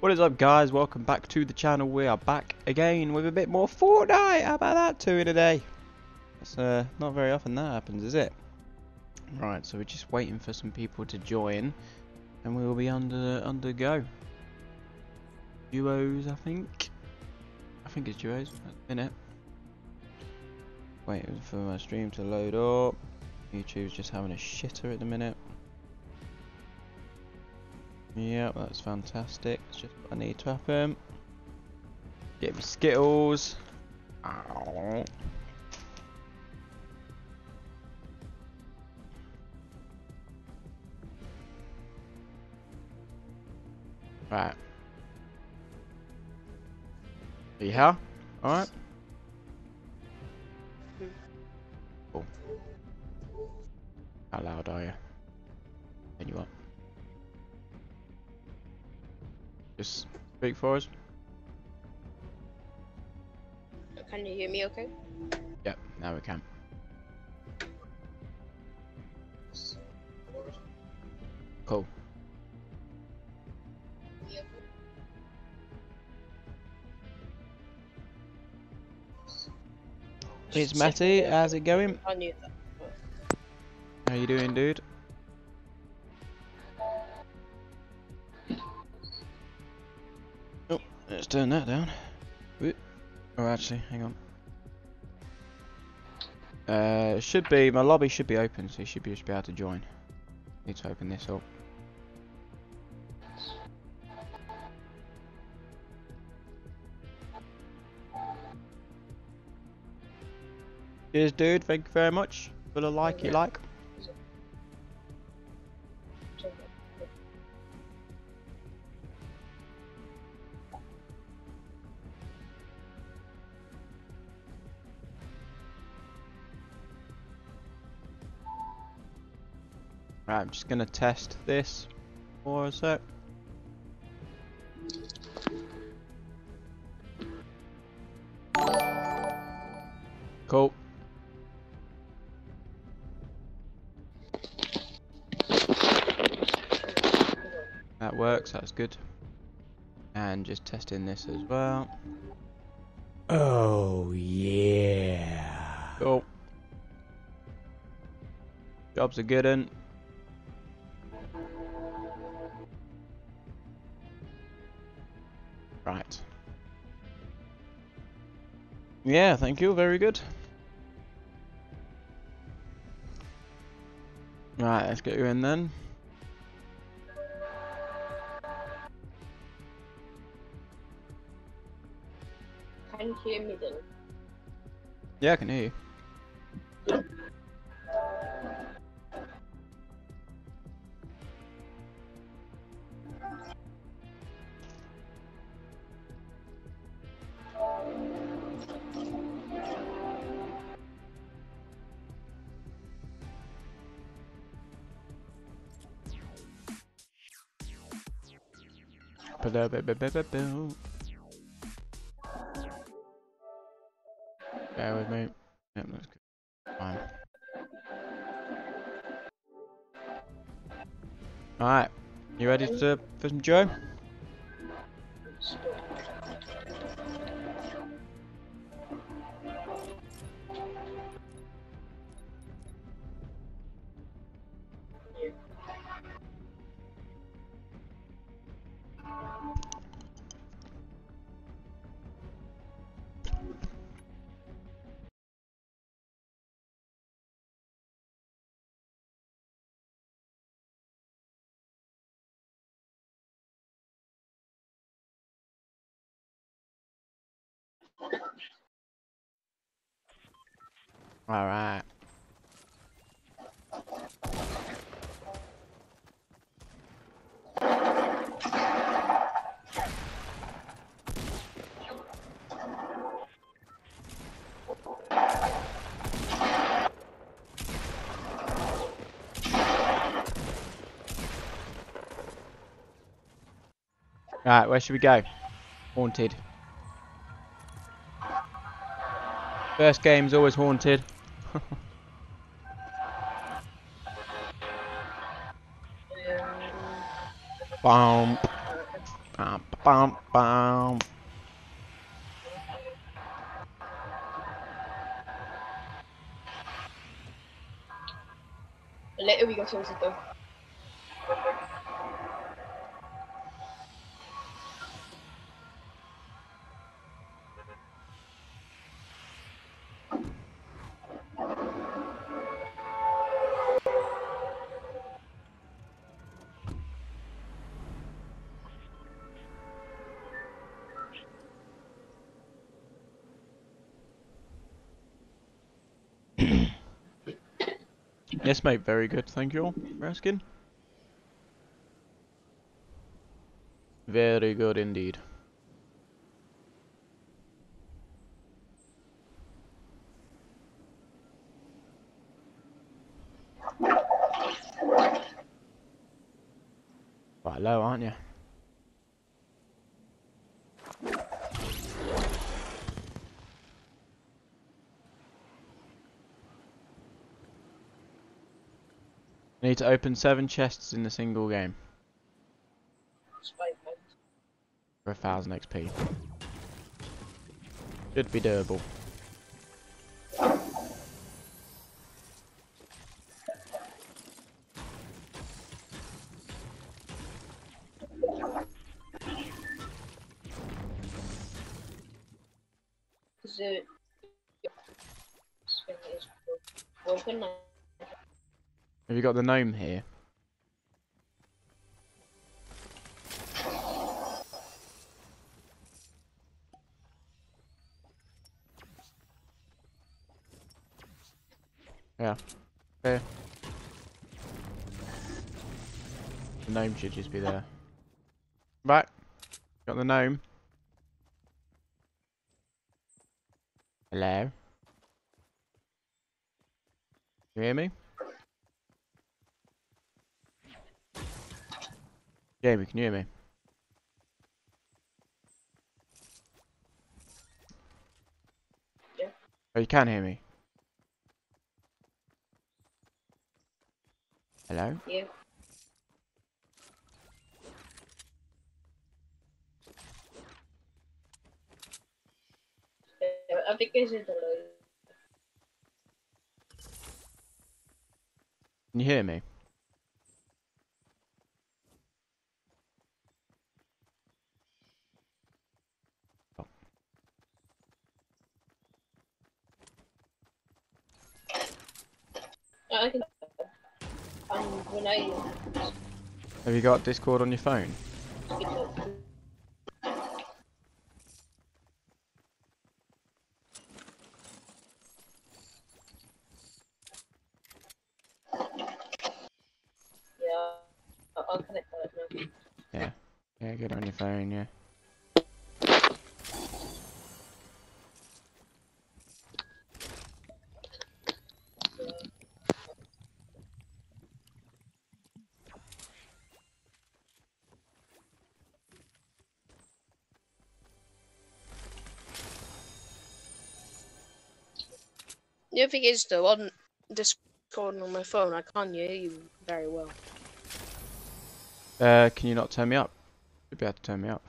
What is up guys, welcome back to the channel, we are back again with a bit more Fortnite, how about that two in a day? It's uh, not very often that happens, is it? Right, so we're just waiting for some people to join, and we will be under, under go. Duos, I think? I think it's duos, in it. Waiting for my stream to load up. YouTube's just having a shitter at the minute. Yep, that's fantastic. It's just what I need to happen. Get me Skittles. Ow. Right. Are you here? Alright. Cool. How loud are you? Just speak for us. Can you hear me okay? Yep, now we can. Cool. It's Matty, how's it going? I knew that. How you doing, dude? Let's turn that down. Oh, actually, hang on. Uh, should be, my lobby should be open, so you should be, just be able to join. Need to open this up. Cheers, dude. Thank you very much for the like you like. Right, I'm just gonna test this for a sec. Cool. That works, that's good. And just testing this as well. Oh, yeah. Cool. Jobs are good and Yeah, thank you, very good. Right, let's get you in then. Can you hear me then? Yeah, I can hear you. Bear with me. Yep, that's good. Fine. Alright, you ready to, for some Joe? Alright. Alright, where should we go? Haunted. First game's always haunted. We Yes, mate, very good. Thank you for asking. Very good indeed. Quite low, aren't you? Need to open seven chests in a single game for a thousand XP. Should be doable. Got the gnome here? Yeah. Okay. The gnome should just be there. Right. Got the gnome. Hello? You hear me? Jamie, can you hear me? Yeah. Oh, you can hear me? Hello? Yeah. I think it's in. Can you hear me? I can. And when I Have you got Discord on your phone? speak to Yeah, I'll I'll connect that now. Yeah, get it on your phone, yeah. The other thing is though, on Discord on my phone, I can't hear you very well. Uh, can you not turn me up? You'd be able to turn me up.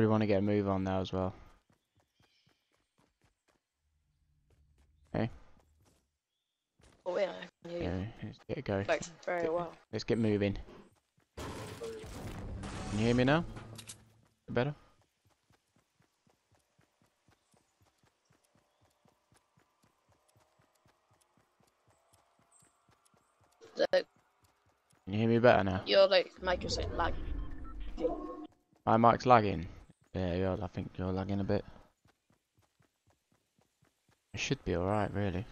Probably want to get a move on now as well. Oh yeah, I can hear you. Yeah, let's get a go. Like very well. Let's get moving. Can you hear me now? Better? Can you hear me better now? your like mic is like lag. My mic's lagging. Yeah, you're, I think you're lagging a bit. It should be alright, really.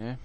Yeah.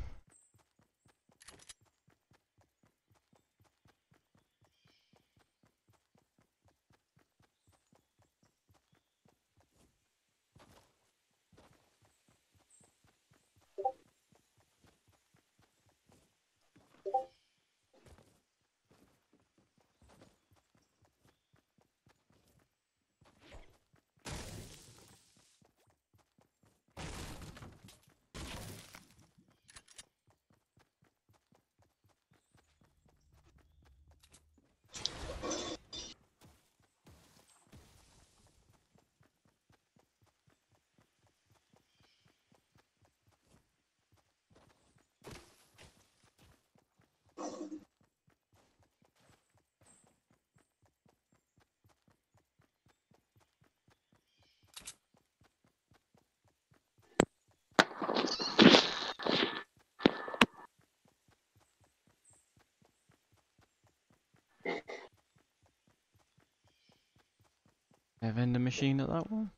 A vending machine at that one?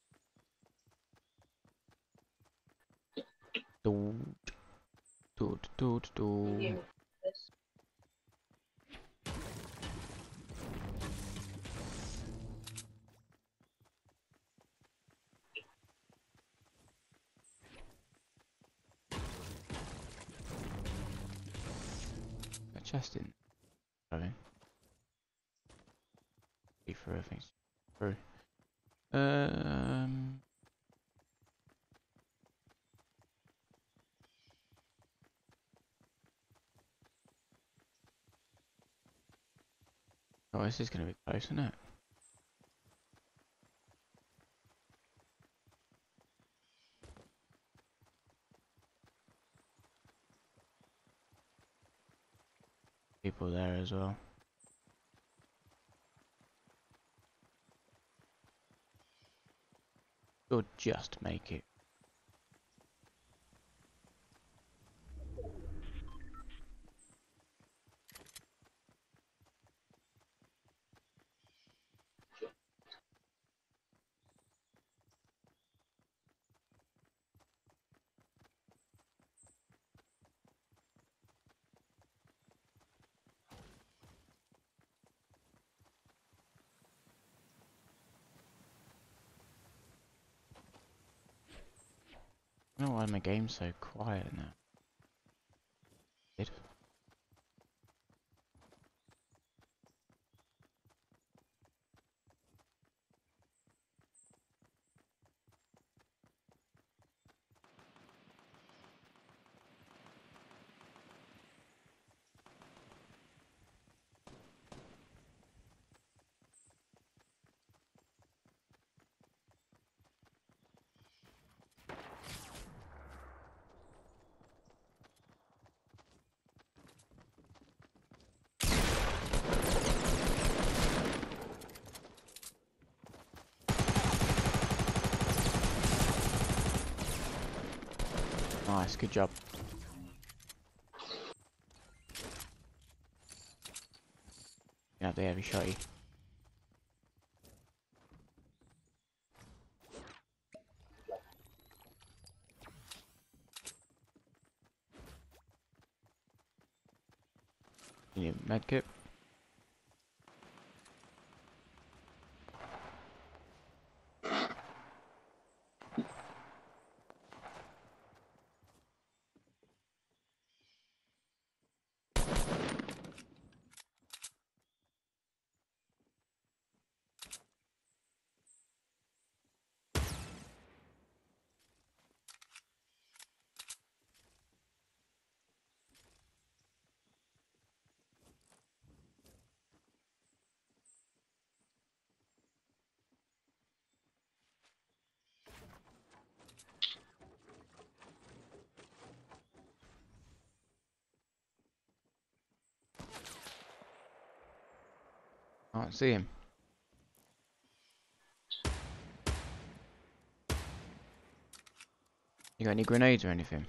Do, do, do, do, do. Yeah, this. A chest in. Sorry. Be through everything. Through. Um. Oh, this is gonna be close, isn't it? People there as well. You'll just make it. Game's so quiet now. It. Nice, good job. Yeah, they heavy shotty. You need a medkit? Can't see him. You got any grenades or anything?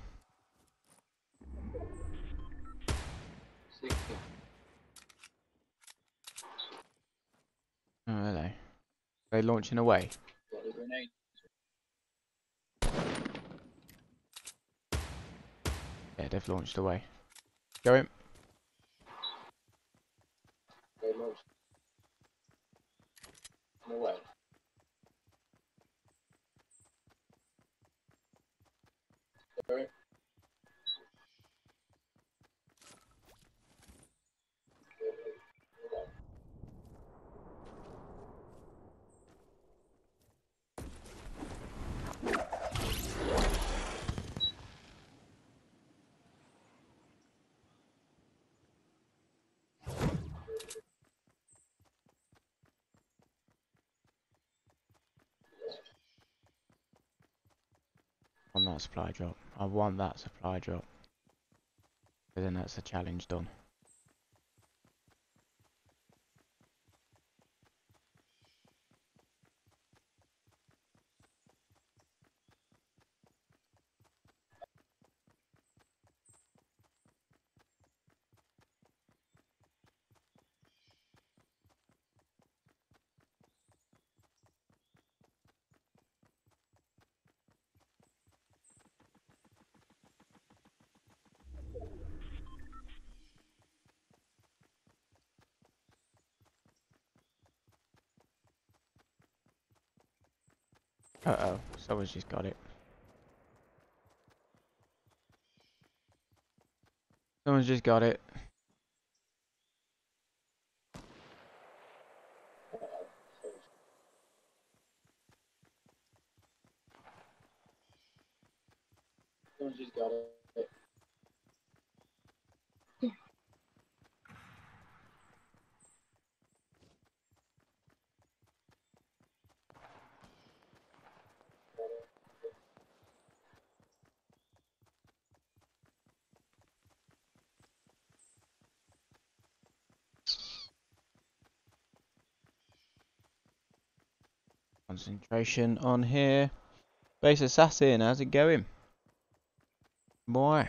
Oh, hello. They launching away. Yeah, they've launched away. Go in. Supply drop. I want that supply drop. Then that's the challenge done. Uh someone's just got it. Someone's just got it. Concentration on here. Base assassin, how's it going? Boy.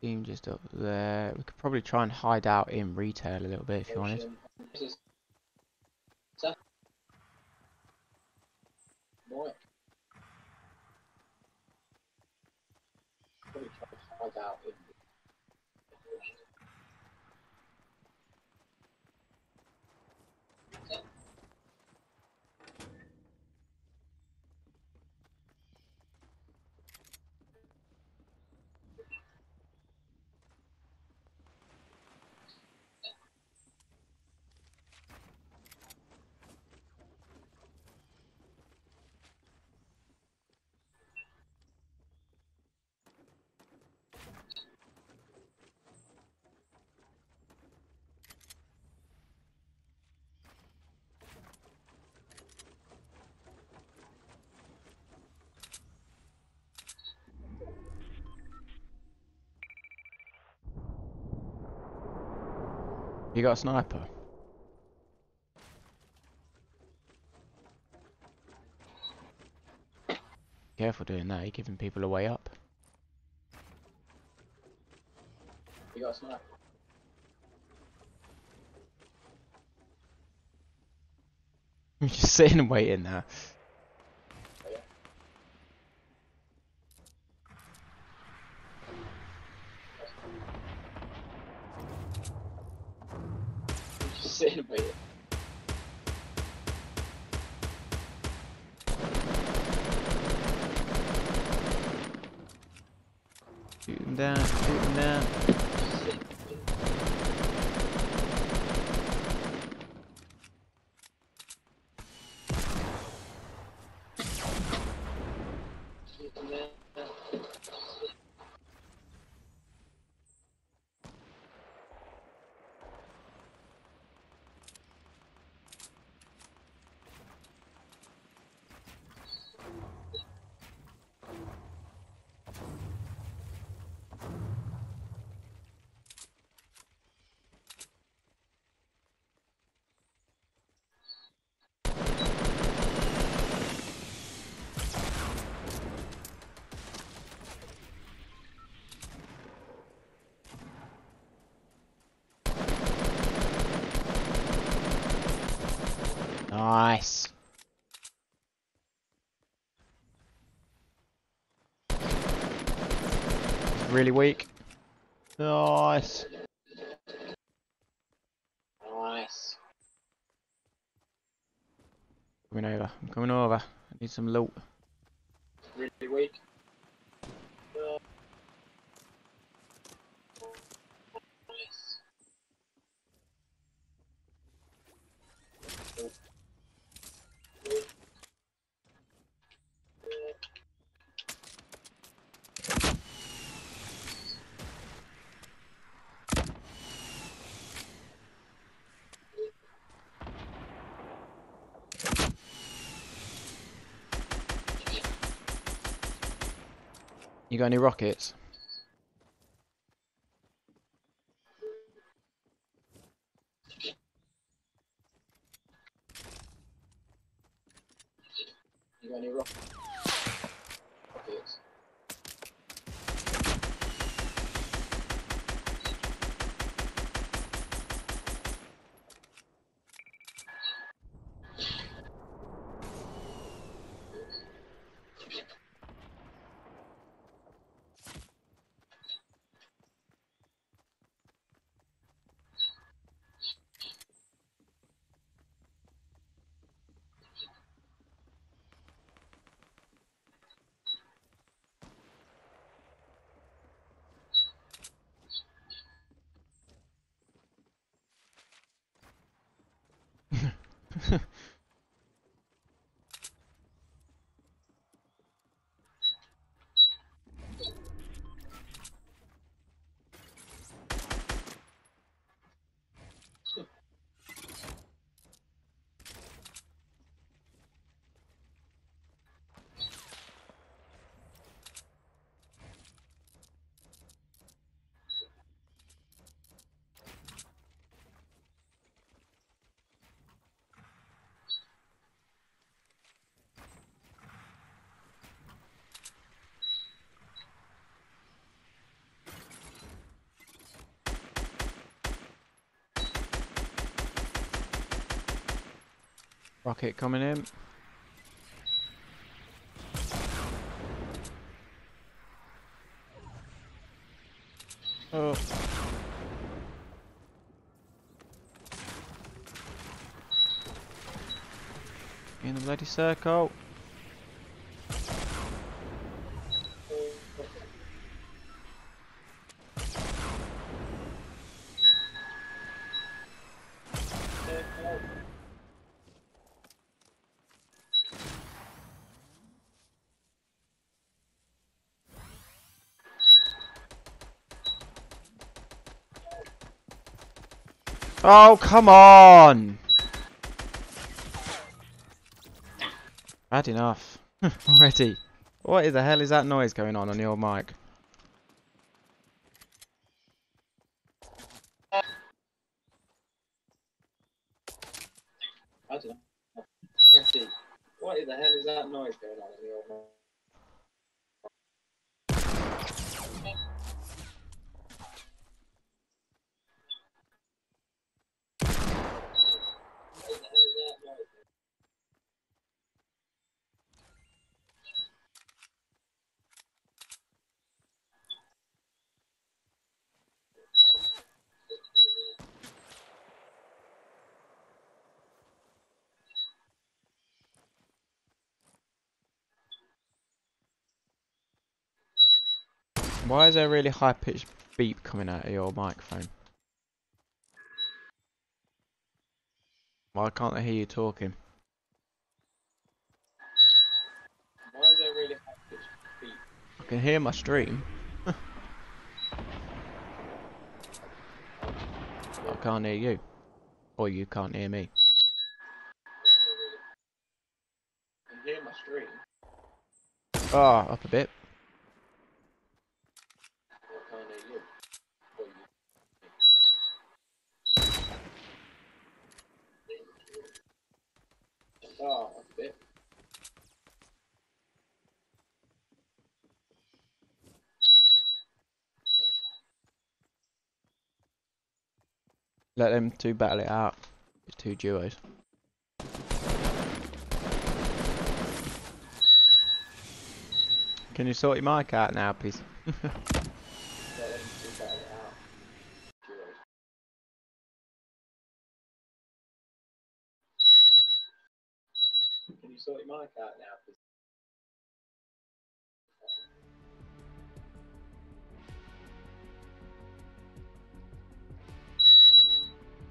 Team just up there. We could probably try and hide out in retail a little bit if you wanted. Boy. You got a sniper? Careful doing that, you're giving people a way up. You got a sniper? You're just sitting and waiting there. Just sitting and waiting. Shoot him down, shoot him down. Sitting there. Nice. Really weak. Nice. Nice. Coming over. I'm coming over. I need some loot. Really weak. Uh, nice. You got any rockets? Rocket coming in. Oh. In the bloody circle. Oh, come on! Bad enough. Already. What the hell is that noise going on on your mic? I don't know. Jesse, What the hell is that noise going on in your mouth? What the hell is that noise? Why is there a really high pitched beep coming out of your microphone? Why can't I hear you talking? Why is there really high pitched beat? I can hear my stream. I can't hear you. Or you can't hear me. I can hear my stream. Ah, up a bit. Let them two battle it out. It's two duos. Can you sort your mic out now, please? Can you sort your mic out now, please?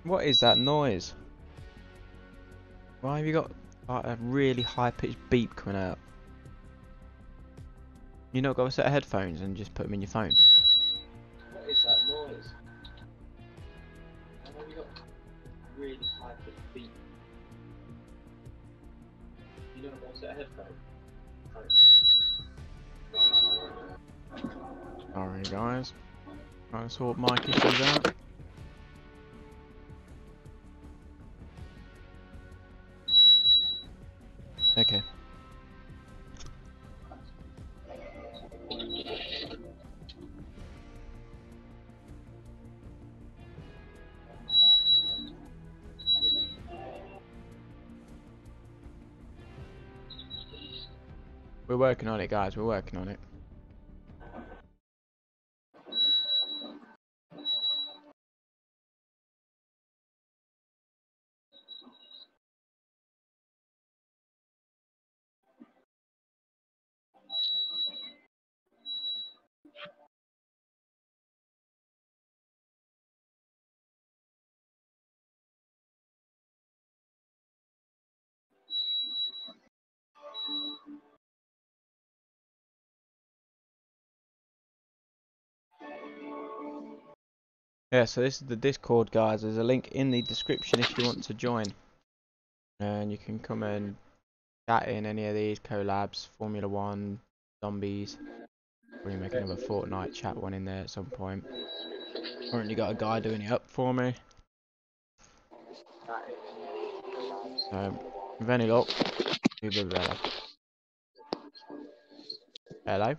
What is that noise? Why have you got like a really high pitched beep coming out? You not got a set of headphones and just put them in your phone? What is that noise? Why have you got really high pitched beat? You know what's that headphone? Sorry guys. Trying to sort mic issues out. Okay. We're working on it guys, we're working on it. Yeah, so this is the Discord, guys. There's a link in the description if you want to join. And you can come and chat in any of these collabs, Formula One, Zombies. Probably make another Fortnite chat one in there at some point. Currently got a guy doing it up for me. So, with any luck. Hello?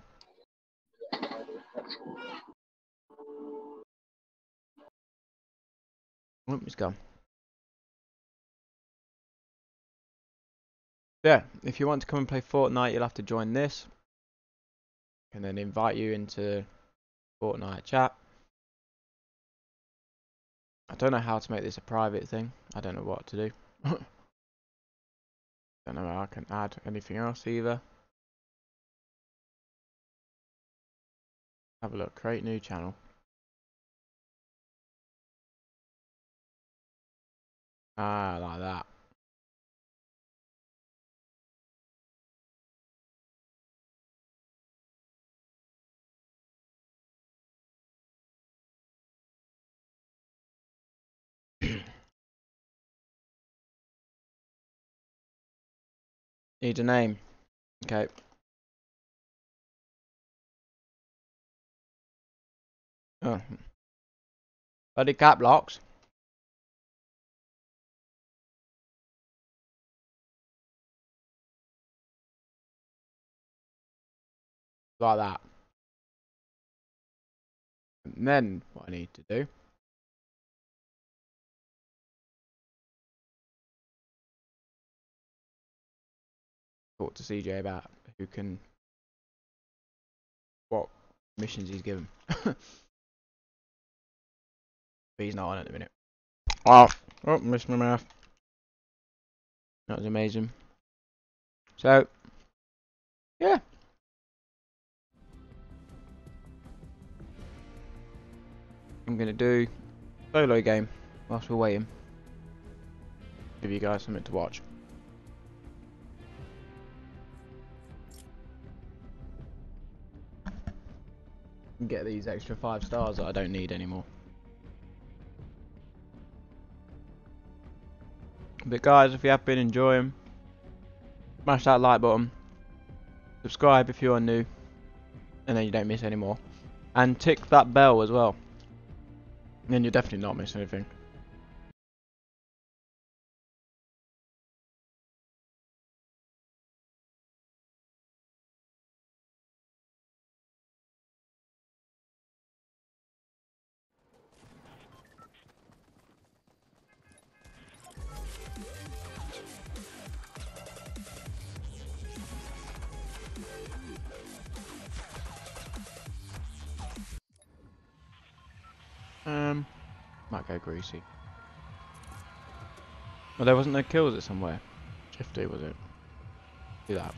Oop, it's gone. Yeah, if you want to come and play Fortnite, you'll have to join this. And then invite you into Fortnite chat. I don't know how to make this a private thing. I don't know what to do. don't know how I can add anything else either. Have a look, create new channel. Ah, like that. Need a name. Okay. Oh. Bloody cap locks. Like that. And then what I need to do talk to CJ about who can what missions he's given. but he's not on at the minute. Oh, oh, missed my mouth. That was amazing. So, yeah. I'm gonna do solo game whilst we're waiting. Give you guys something to watch. get these extra five stars that I don't need anymore. But guys, if you have been enjoying, smash that like button, subscribe if you are new, and then you don't miss any more. And tick that bell as well. Then you'll definitely not miss anything. Greasy. Well, there wasn't no kills it somewhere. Shifty was it? Do that.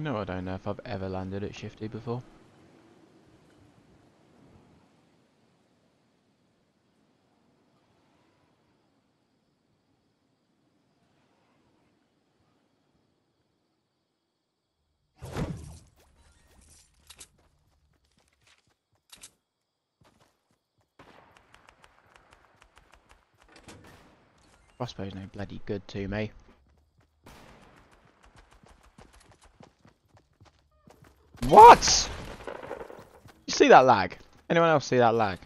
You know, I don't know if I've ever landed at Shifty before. Crossbow's no bloody good to me. What? You see that lag? Anyone else see that lag?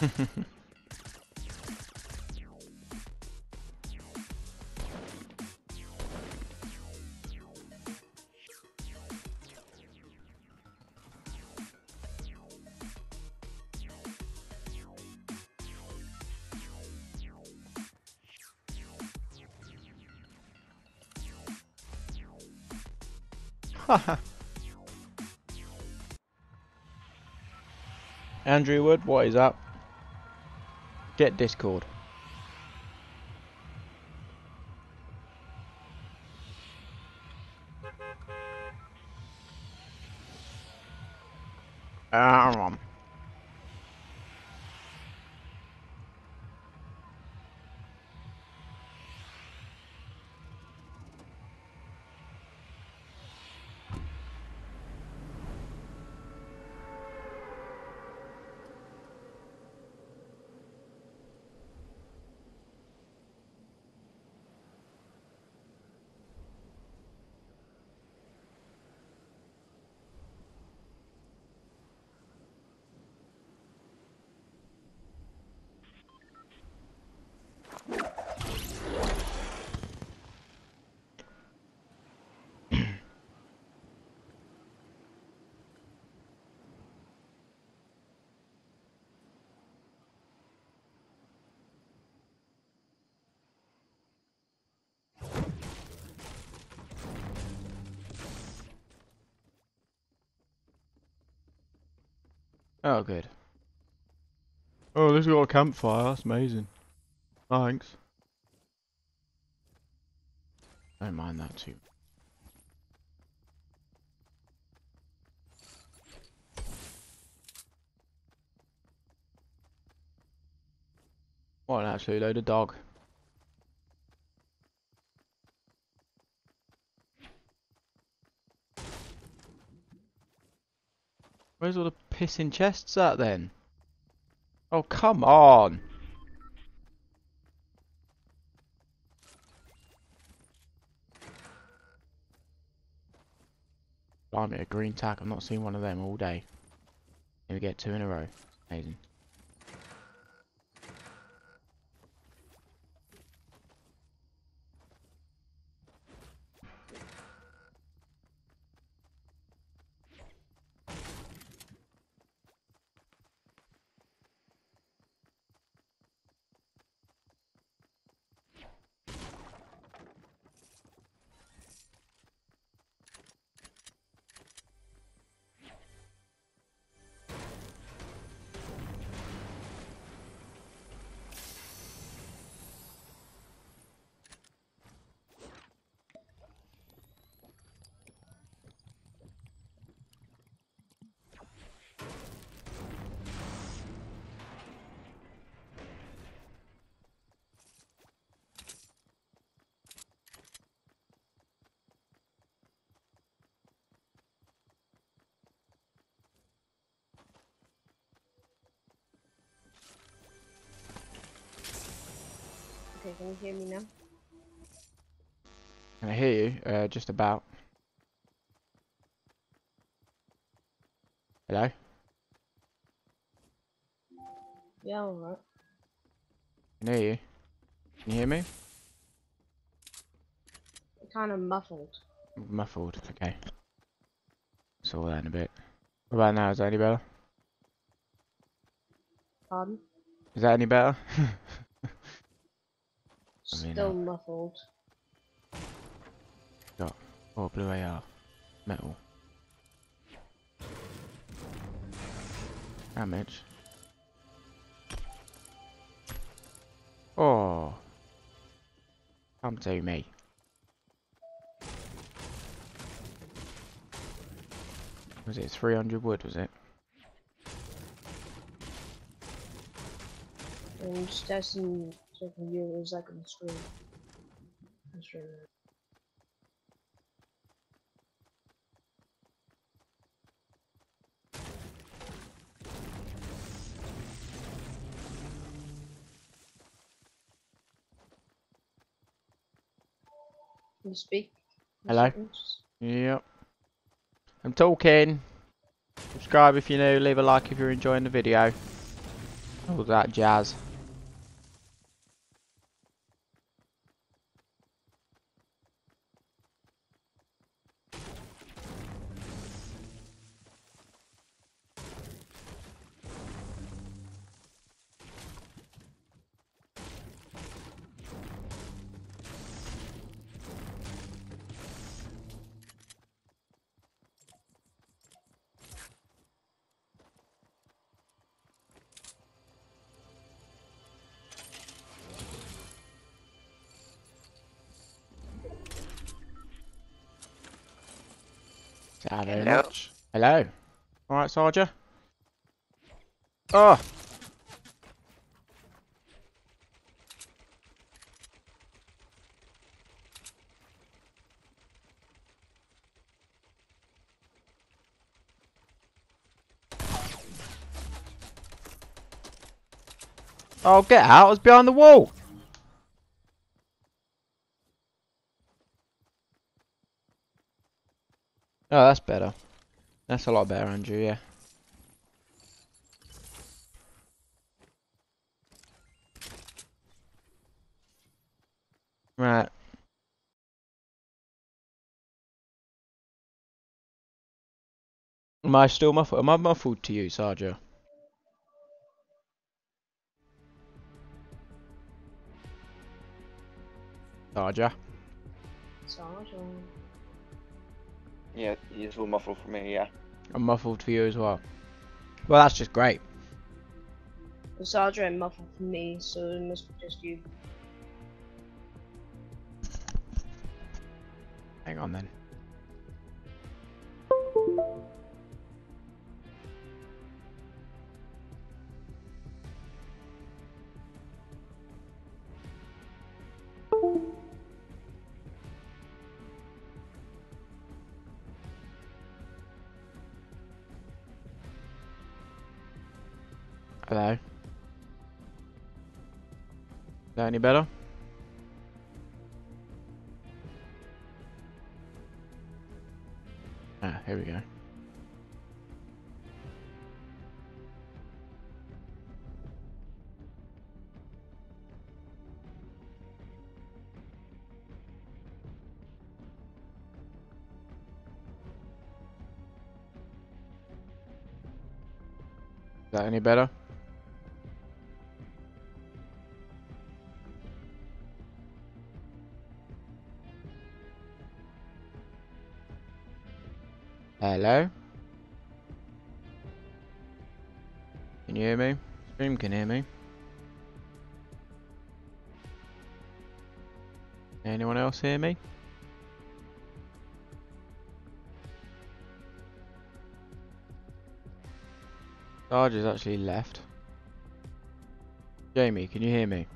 Andrew Wood, what is up? Get Discord. Oh, good. Oh, this has got a campfire. That's amazing. Thanks. Don't mind that too. What an absolute load of dog. Where's all the pissing chests at then? Oh, come on! Blimey, a green tack. I've not seen one of them all day. Here we get two in a row. Amazing. Okay, can you hear me now? Can I hear you? Uh, just about. Hello? Yeah, alright. Can hear you? Can you hear me? Kind of muffled. Muffled. Okay. Saw that in a bit. What about now? Is that any better? Pardon? Is that any better? Still uh, muffled. oh, blue AR. Metal. Damage. Oh. Come to me. Was it 300 wood, was it? I'm just testing so the viewers like on the screen. I'm sure. Can you speak? Hello? Yep. I'm talking. Subscribe if you're new, leave a like if you're enjoying the video. All that jazz. Sarger. Oh! Ah. Oh, get out. I was behind the wall. Oh, that's better. That's a lot better, Andrew, yeah. Right. Am I still muffled? Am I muffled to you, Sarja? Sarja? Sergeant. Yeah, he's all muffled for me, yeah. I'm muffled for you as well. Well, that's just great. The sergeant muffled for me, so it must be just you. Hang on then. That any better? Ah, here we go. Is that any better? Hear me? Sarge actually left. Jamie, can you hear me?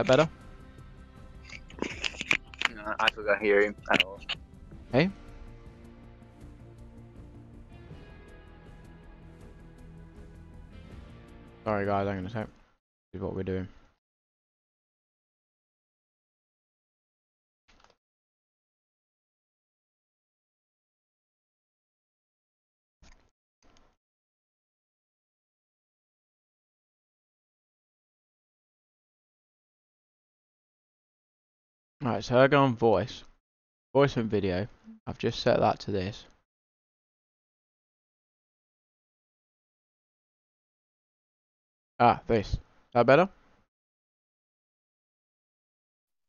That better? No, I forgot to hear him at all. Right, so I go on voice. Voice and video. I've just set that to this. Ah, this. Is that better?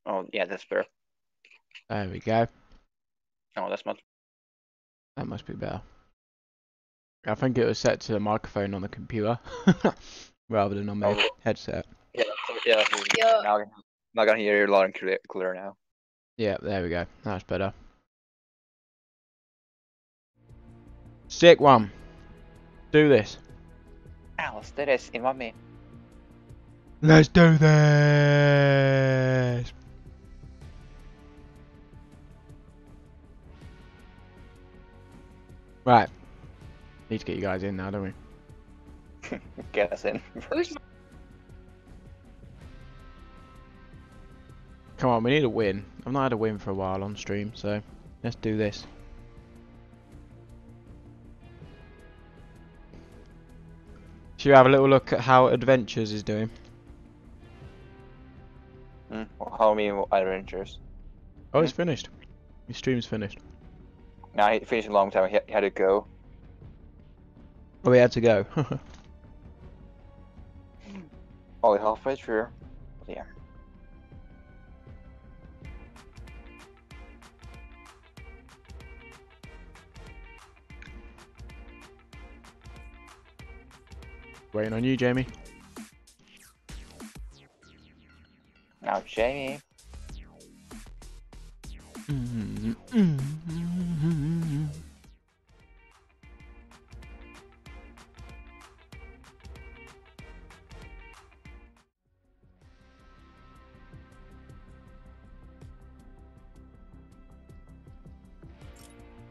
Oh, yeah, that's better. There we go. Oh, that's much. That must be better. I think it was set to the microphone on the computer rather than on my Oh. headset. Yeah, yeah, Yeah. Now, I can- now I can hear you loud and clear, clear now. Yeah, there we go. That's better. Sick one. Do this. Ah, let's do this. Invite me. Let's do this. Right. Need to get you guys in now, don't we? Get us in. Come on, we need a win. I've not had a win for a while on stream, so let's do this. Should we have a little look at how Adventures is doing? Hmm, How many adventures? Oh, it's finished. Your stream's finished. Now he finished a long time. He had to go. Oh, he had to go. Only halfway through. Yeah. Waiting on you, Jamie. Now Jamie.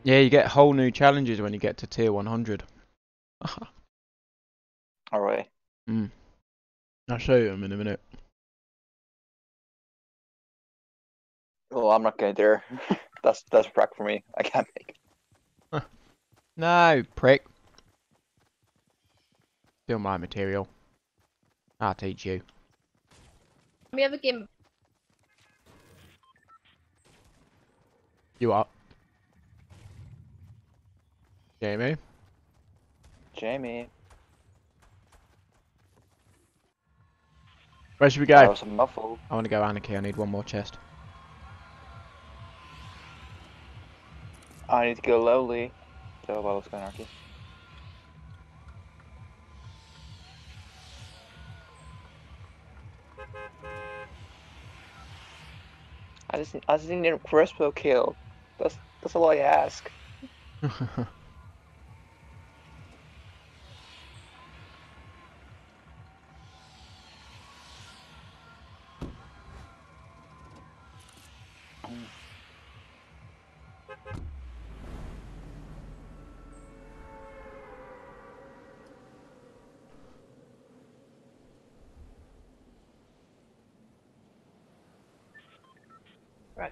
Yeah, you get whole new challenges when you get to tier 100. Alright. mm. I'll show you them in a minute. Well, I'm not going there. that's that's a crack for me. I can't make. it. No, prick. Still my material. I'll teach you. we have a game? You up? Jamie? Jamie. Where should we That go? was a muffle. I want to go Anarchy. I need one more chest. I need to go lowly. So well, let's go anarchy. I just I just need a crossbow kill. That's that's all I ask.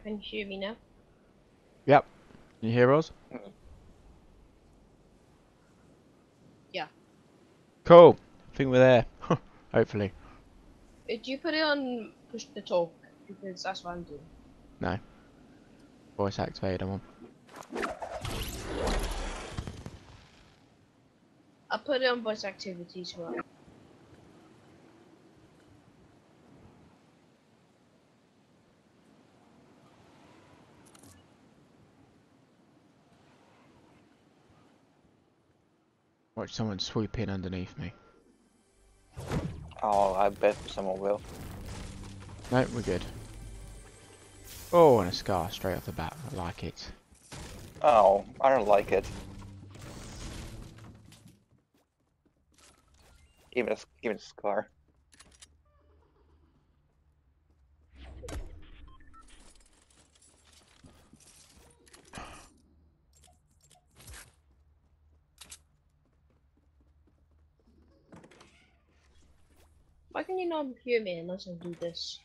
can you hear me now? yep. You hear us? Yeah. Cool. I think we're there. Hopefully. Uh, Did you put it on push to talk? Because that's what I'm doing. No. Voice activated. I'm on. I put it on voice activity as well. Watch someone swoop in underneath me. Oh, I bet someone will. No, we're good. Oh, and a scar straight off the bat. I like it. Oh, I don't like it. Even a even a scar. Can you not hear me unless I do this?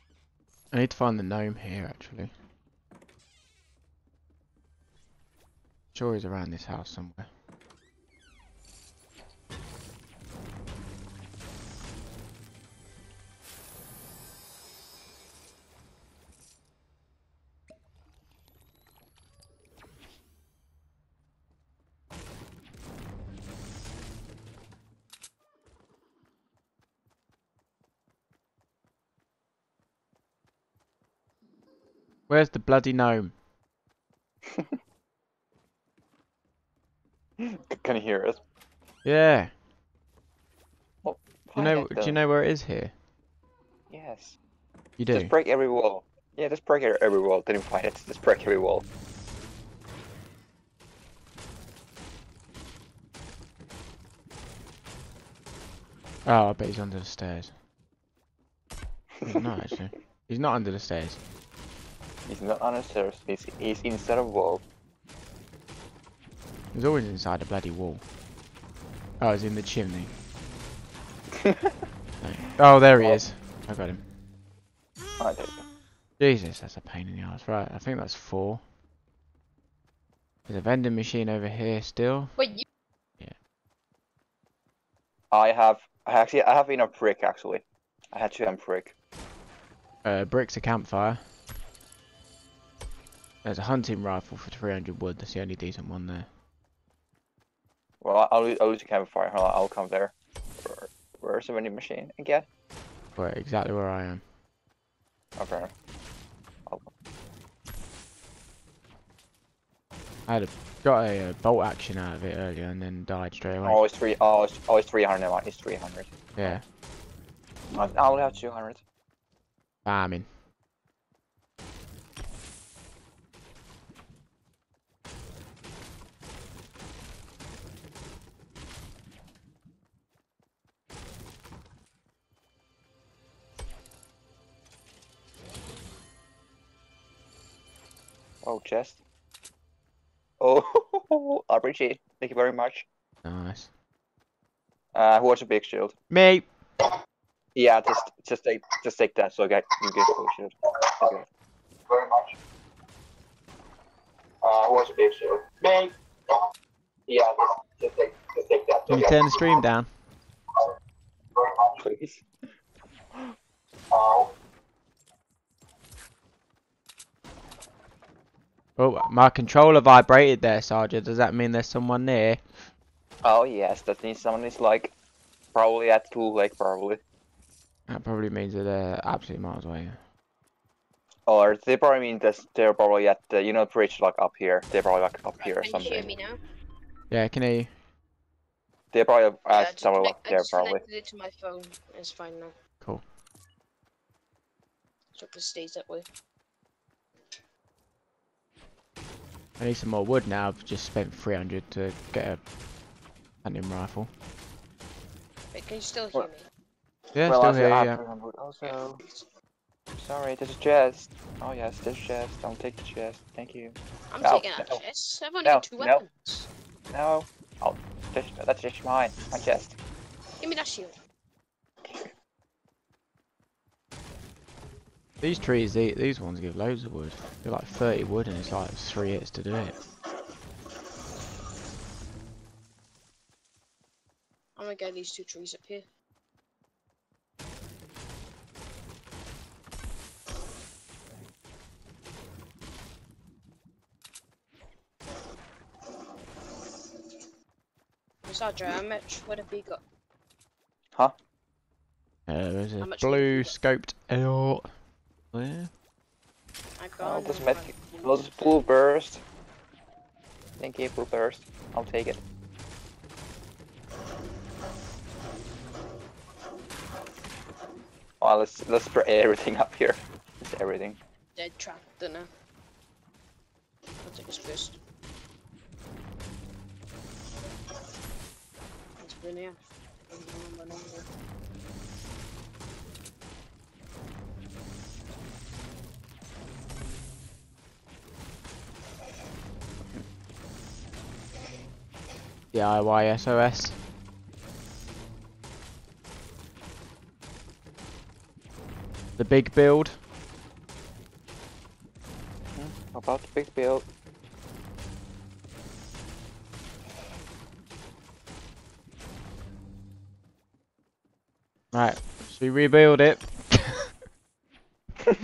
I need to find the gnome here, actually. Sure he's around this house somewhere. Where's the bloody gnome? Can you hear us? Yeah. Do you know? Do you know where it is here? Yes. You do. Just break every wall. Yeah, just break every wall. Didn't find it. Just break every wall. Oh, I bet he's under the stairs. Oh, he's not actually. He's not under the stairs. He's not on the stairs. He's he's inside a wall. He's always inside a bloody wall. Oh, he's in the chimney. No. Oh, there he is. I got him. Oh, there you go. Jesus, that's a pain in the ass. Right, I think that's four. There's a vending machine over here still. Wait, you I have I actually I have enough brick actually. I had to have brick. Uh, bricks a campfire. There's a hunting rifle for 300 wood. That's the only decent one there. Well, I'll use- I'll use a campfire. On, I'll come there. Where, where's the vending machine again? Right, exactly where I am. Fair enough. I had a, got a, uh bolt action out of it earlier and then died straight away. Oh, it's three. Oh, it's, oh, it's three hundred. Never. It's three hundred. Yeah, I I only have two hundred. farming. Chest. Oh, RPG. Thank you very much. Nice. Uh, who wants a big shield? Me! Yeah, just just take just take that so I get you get full shield. Okay. Very much. Uh, who wants a big shield? Me. Yeah, just, just take just take that. Can you turn the stream down? please? Uh, Oh, my controller vibrated there, Sergeant. Does that mean there's someone near? oh yes, that means someone is like probably at Tool Lake probably. That probably means that they're absolutely miles away. Or they probably mean that they're probably at the you know bridge like up here. They're probably like up right, here or can you hear something. me now? Yeah, can he? They're probably Yeah, I at just, somewhere up there just probably. connected it to my phone. It's fine now. Cool. So it stays that way. I need some more wood now. I've just spent 300 to get a hunting rifle. Wait, can you still hear What? me? Yeah, well, still also, here, I yeah. remember Also, sorry, there's a chest. Oh yes, there's a chest. Don't take the chest. Thank you. I'm No, taking that no. chest. I've only No, two no. weapons. No. Oh, just, that's just mine. My chest. Give me that shield. These trees, the- these ones give loads of wood. They're like 30 wood and it's like 3 hits to do it. I'm gonna get these two trees up here. Sergeant, how much would have be got? Uh, there's a blue scoped L. There. I Oh, got this med well, this blue burst. Thank you, blue burst. I'll take it. Well, let's let's spray everything up here. Just everything. dead trap, don't know. I'll take this first. It's been here. DIY SOS. The big build. Hmm, about the big build. Right, should we rebuild it? I'm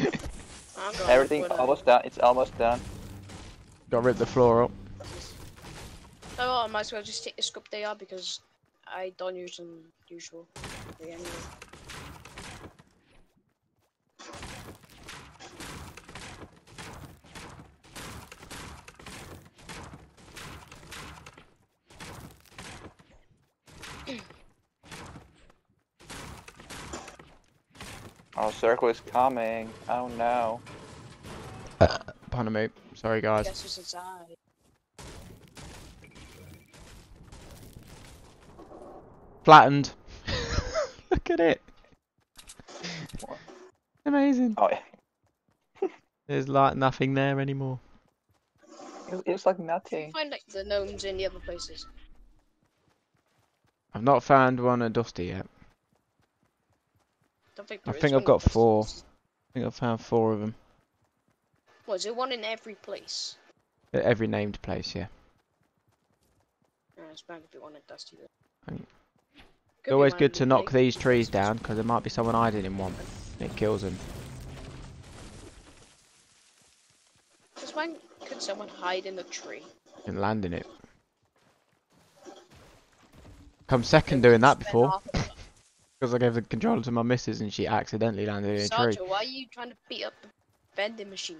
Everything almost done. It's almost done. Got to rip the floor up. Oh, I might as well just take the scope they are because I don't use them usual. way Anyway. Our circle is coming. Oh no. Uh, pardon me. Sorry guys. Guess who's inside? Flattened. Look at it. Amazing. Oh yeah. There's like nothing there anymore. It, it like nothing. Find like the gnomes in the other places. I've not found one at Dusty yet. Don't think I there is think one I've got four. places. I think I've found four of them. What is it? One in every place. At every named place, yeah. Yeah, it's bound to be one at Dusty. Then. It's always good to knock these trees down because there might be someone hiding in one. and It kills them. Just when could someone hide in the tree? and land in it. Come second doing that before it. because I gave the controller to my missus and she accidentally landed in a tree. Sergio, why are you trying to beat up the vending machine?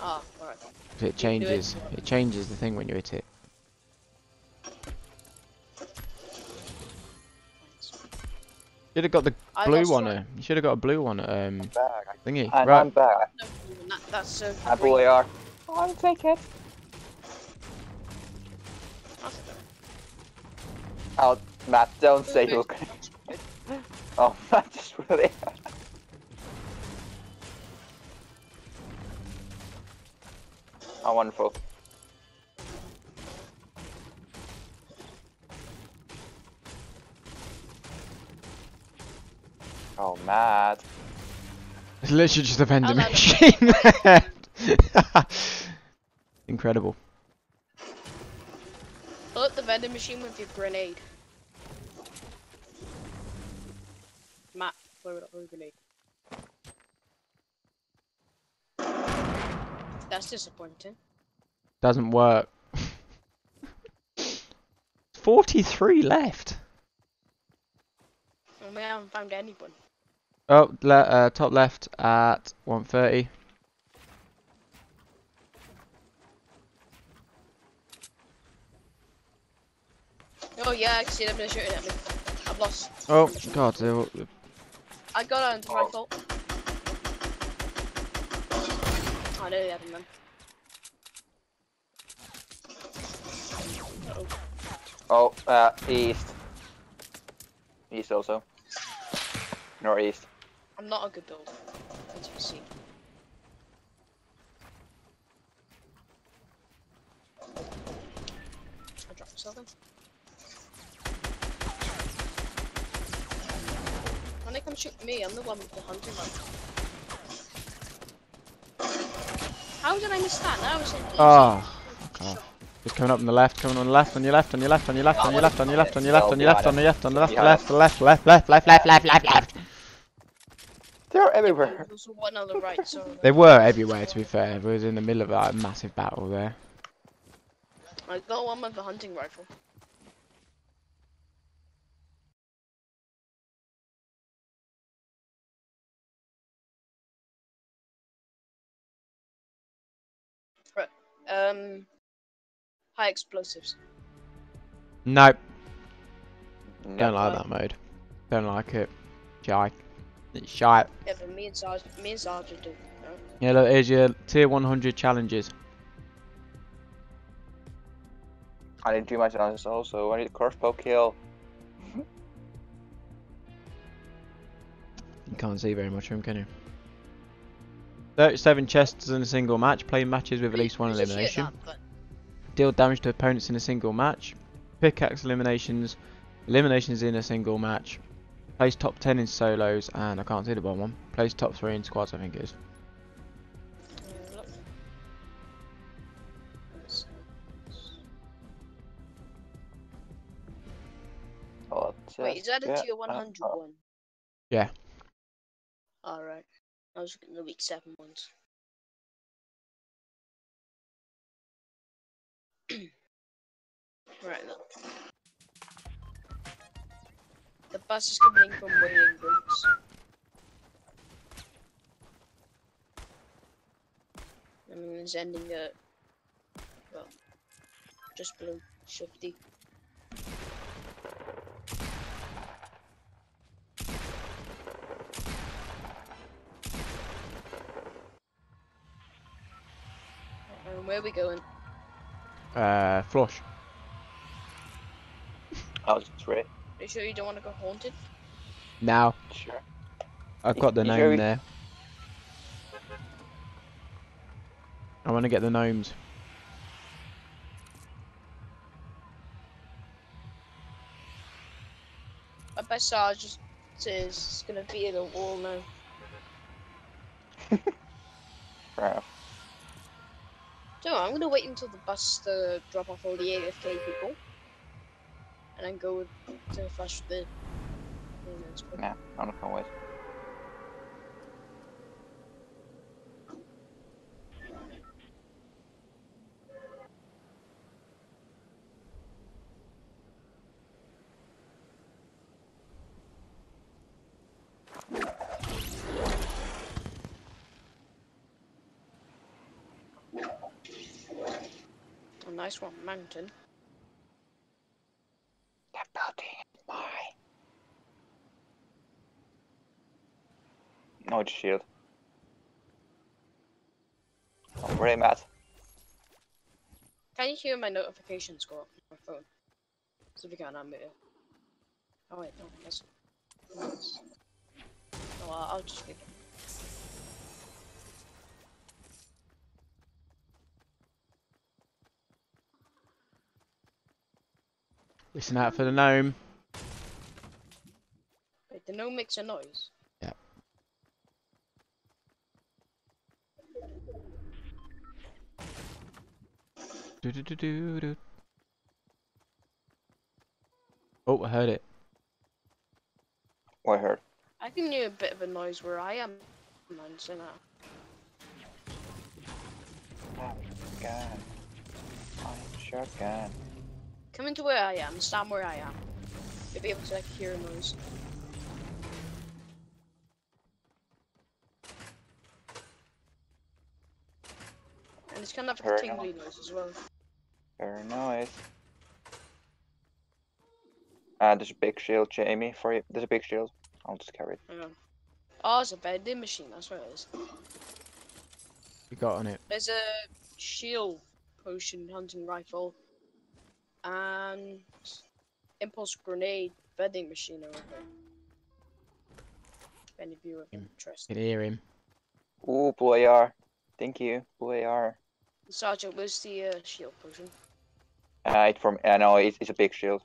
Ah, alright. It it. changes. It changes the thing when you hit it. Should have got the I blue lost one. one. You should have got a blue one. Um, Back. thingy. And I'm Right. back. No, that, that's uh, I green. boy are. I'll take it. Oh, Matt, don't say you're gonna. Oh, Matt just really. oh, wonderful. Oh, mad. It's literally just a vending love machine. Incredible. Pull up the vending machine with your grenade. Matt, blow it up with a grenade. That's disappointing. Doesn't work. 43 left. Well, we haven't found anyone. Oh, le uh, top left at 130. Oh yeah, I can see them they're shooting at me. I've lost. Oh god, they're... I got on the oh. rifle. I know they haven't them. Oh, oh uh, east. East also. Northeast. I'm not a good builder, as you can see. I dropped something. When they come shoot me, I'm the one with the hunting rifle. How did I miss that? Was an easy Oh. Just coming up on the left, coming on the left, on your left, on your left, on your left, on your left, on your left, on your left, on your left, on your left, on the left, left, left, left, left, left, left, left, left, left. They're everywhere. One on the right, so They were everywhere, to be fair. We was in the middle of like, a massive battle there. I got one with a hunting rifle. Right. Um. High explosives. Nope, don't like that mode. Don't like it. Shy. It's shy. Yeah, but me and Sarge, me and Sarge do. No? Yeah, look, here's your tier 100 challenges. I didn't do my challenges also. I need a crossbow kill. You can't see very much of him, can you? 37 chests in a single match. Play matches with at least one It's just hit elimination. Deal damage to opponents in a single match. Pickaxe eliminations. Eliminations in a single match. Place top 10 in solos. And I can't see the bottom one. Place top 3 in squads, I think it is. Look. Oh, Wait, is that a yeah, tier uh, 100 uh, one? Yeah. Alright. I was looking at the week 7 ones. right now. The bus is coming in from Wailing Woods. I mean, it's ending at, well, just below 50. And where are we going? Uh, flush. I was straight. Are you sure you don't want to go haunted? Now, Sure. I've got the You sure gnome we- there. I want to get the gnomes. I bet Sarge just says it's gonna be in a wall now. Fair enough. So I'm gonna wait until the bus to drop off all the AFK people, and then go to flash the. the next one. Yeah, I'm not gonna wait. A nice one, mountain. That building is mine. No, it's shield. I'm really mad. Can you hear my notifications go up on my phone? So if you can, um, I'm it. Oh wait, no, that's. that's- Oh, I'll I'll just leave it. Listen out for the gnome. Wait, the gnome makes a noise. Do do do do do. Oh, I heard it. What I heard. I can hear a bit of a noise where I am. Man, so now. Gun. I'm shotgun. Come into where I am, stand where I am. You'll be able to like hear a noise. And it's kind of like a Very tingly noise as well. Very nice. Uh, there's a big shield, Jamie, for you. There's a big shield. I'll just carry it. Hang on. Oh, it's a vending machine, that's what it is. You got on it. There's a shield potion hunting rifle. And and impulse grenade vending machine over there. If any of you are interested. Can hear him. Ooh, blue AR. Thank you, blue AR. Sergeant, where's the uh, shield potion? Uh, it's from. I know it's, it's a big shield.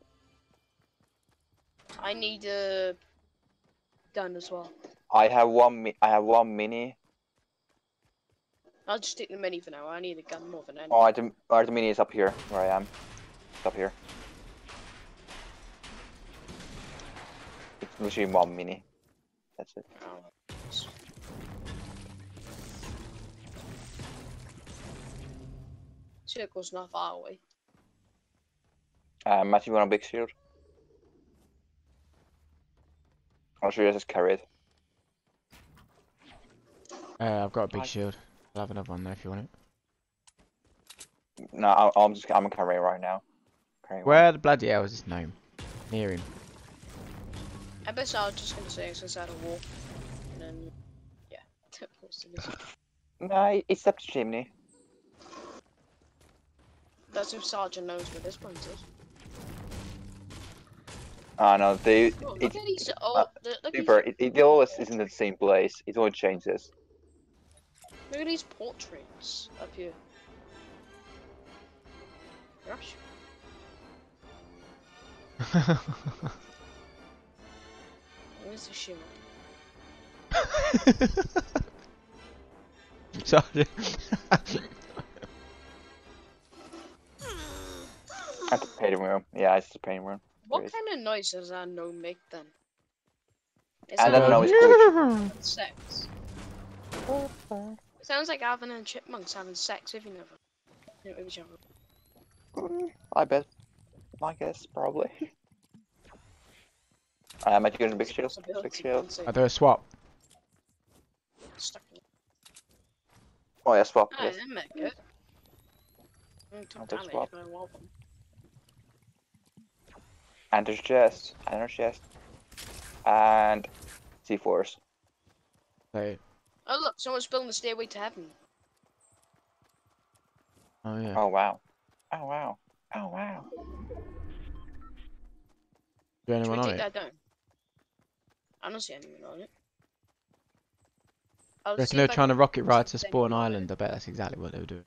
I need a gun as well. I have one. Mi- I have one mini. I'll just take the mini for now. I need a gun more than anything. Oh, the, oh, the mini is up here where I am. It's up here. It's literally one mini. That's it. Oh, Circle's not far away. Uh, Matthew, you want a big shield? I'll show you just carry it. Uh, I've got a big I- shield. I'll have another one there if you want it. No, I, I'm just. I'm carrying it right now. Carrying one. Where the bloody hell is his name? Near him. I bet I was just gonna say it's inside a wall. And then, yeah. What's the reason? No, it's up the chimney. That's if Sergeant knows where this point is. Ah, know they. Oh, look It's at these. Oh, uh, the, look, at super. these, It, it always isn't the same place. It always changes. look at these portraits up here. Gosh. Where's the shield? Sorry. At the painting room. Yeah, it's the painting room. What Great. kind of noise does that no make then? Is I that don't know, like it's sex? It sounds like Alvin and Chipmunks having sex with you never. you know, with each other. I bet. I guess, probably. Uh, am I doing a big shield? Big Possibility, shield. I'll do a swap. Oh, yeah, swap. Oh, yes. that make good. Mm, took I'll take damage, swap. but I want them. And there's chest. And there's chest. And C4s. So, Oh look, someone's building the stairway to heaven. oh yeah. Oh, wow. Oh, wow. Oh, wow. Do Should anyone we on take it? that down? I don't see anyone on it. I'll Reckon they're trying to can rocket right to Spawn you on it. Island. I bet that's exactly what they were doing.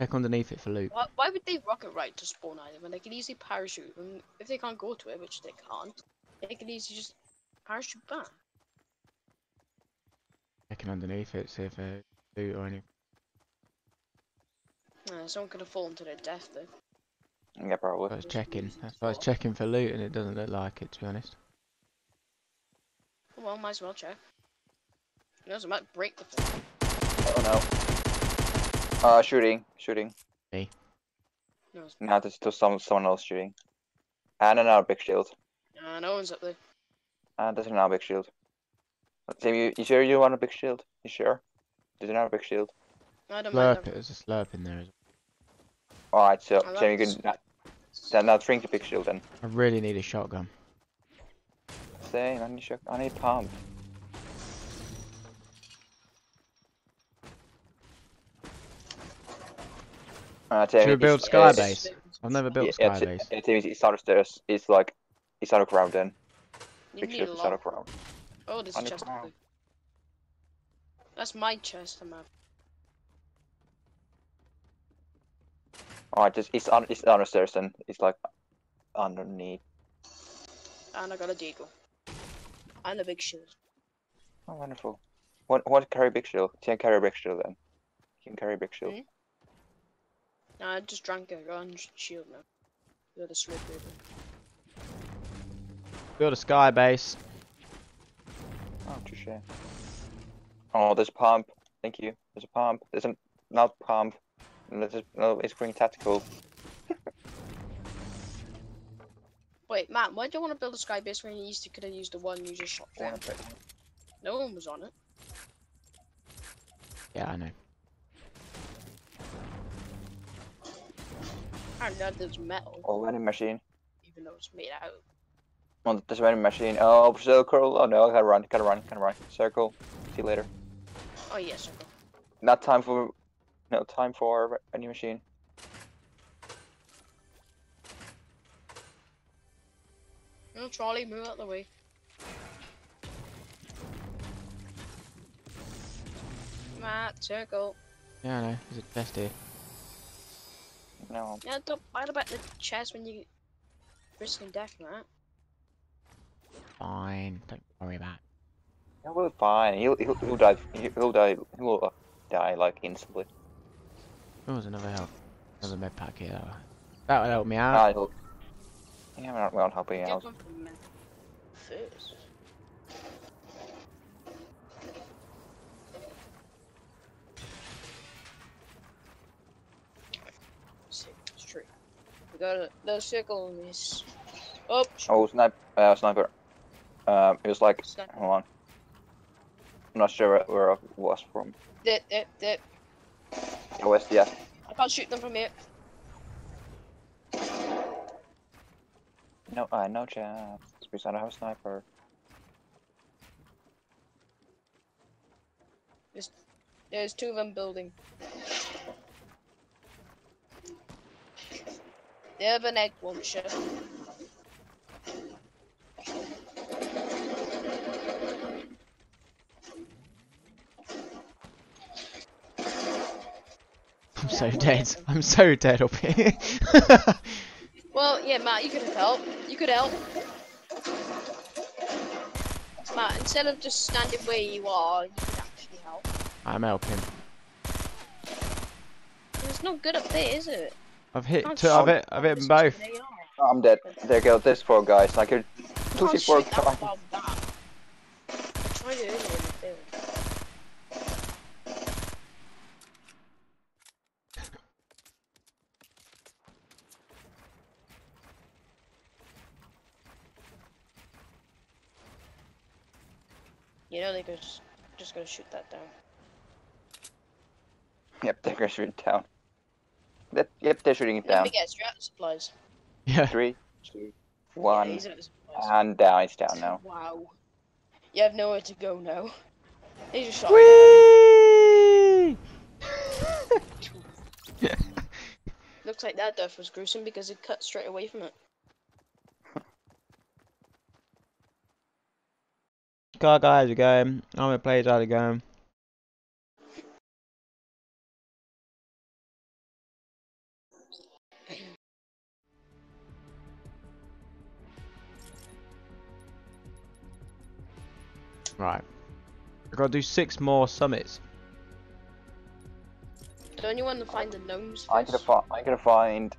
Check underneath it for loot. Why, why would they rocket right to Spawn Island when they can easily parachute? And if they can't go to it, which they can't, they can easily just parachute back. Checking underneath it, see if they loot or anything. Uh, someone could have fallen to their death though. Yeah, probably. I was checking. That's why I was checking for loot, and it doesn't look like it, to be honest. Well, might as well check. Who knows, it might break the thing. Oh, no. Uh, shooting. Shooting. Me. No, it's- Now there's still some, someone else shooting. And another big shield. uh, no one's up there. And there's another big shield. Tim, you, you sure you want a big shield? You sure? There's another big shield. I don't mind Slurp them. there's a slurp in there well. Alright, so, I Tim, you can. Then now drink the big shield then. I really need a shotgun. Same, I need, shock- I need pump. Uh, Tim, Should we it's- build it's- Skybase? I've never built yeah, yeah, Ti- Skybase. yeah, Tim, it's out of stairs. It's like, it's out of ground then. You Big need shield out of ground. Oh, there's a chest up Underground. there. That's my chest, I'm having. Alright, just, it's on, it's on the stairs then. It's like underneath. And I got a deagle. And a big shield. Oh, wonderful. What, what carry big shield? Can carry big shield then. Can carry big shield. Hmm? No, I just drank it. I got shield now. Got a slip paper. Build a sky base. Oh, touche. Oh, there's a pump. Thank you. There's a pump. There's a not pump. There's a, no, it's green tactical. Wait, Matt, why do you want to build a sky base when you used to could have used the one you just shot down? No one was on it. Yeah, I know. Apparently none this metal. Oh, vending machine. Even though it's made out. Well, there's a vending machine. Oh, circle. Oh no, I gotta run, gotta run, gotta run. Circle. See you later. Oh yeah, circle. Not time for... No, time for any machine. No, trolley, move out the way. Matt, circle. Yeah, I know. Is it best here? No. Yeah, don't bite about the chest when you risking death, Matt. Fine. Don't worry about it. Yeah, we're fine. He'll, he'll, he'll die. He'll die. He'll uh, die like instantly. Oh, there's another help. Another med pack here. That that would help me out. Ah, he'll. Yeah, we're not, we're not helping out. one from men first. Got a the circle in this. Oh, Oh, snipe, uh, sniper. Um, it was like, Sniper. hold on. I'm not sure where, I was from. dip, dip, dip. It was, yeah. I can't shoot them from here. No, I uh, no chance. Because I don't have a sniper. There's two of them building. They have an egg launcher. I'm so dead. I'm so dead up here. Well, yeah, Matt, you could have helped. You could help. Matt, instead of just standing where you are, you could actually help. I'm helping. It's not good up there, is it? I've hit. Can't Two, I've hit. I've hit them both. where they are. Oh, I'm dead. There you go. There's four guys. Like, you're You two can't four shoot that guys. above that. I tried it earlier in the film. You know they're just, just gonna shoot that down. Yep, they're gonna shoot it down. That, yep, they're shooting it Let down. me guess, you're out of supplies. Yeah. Three, two, Yeah, one, he's out of supplies. and down. It's down now. Wow. You have nowhere to go now. He just shot. Whee! Looks like that death was gruesome because it cut straight away from it. Car guys are going. I'm gonna play how to go. Right. I've got to do six more summits. Don't you want to find the gnomes I'm gonna first? find. I'm gonna find.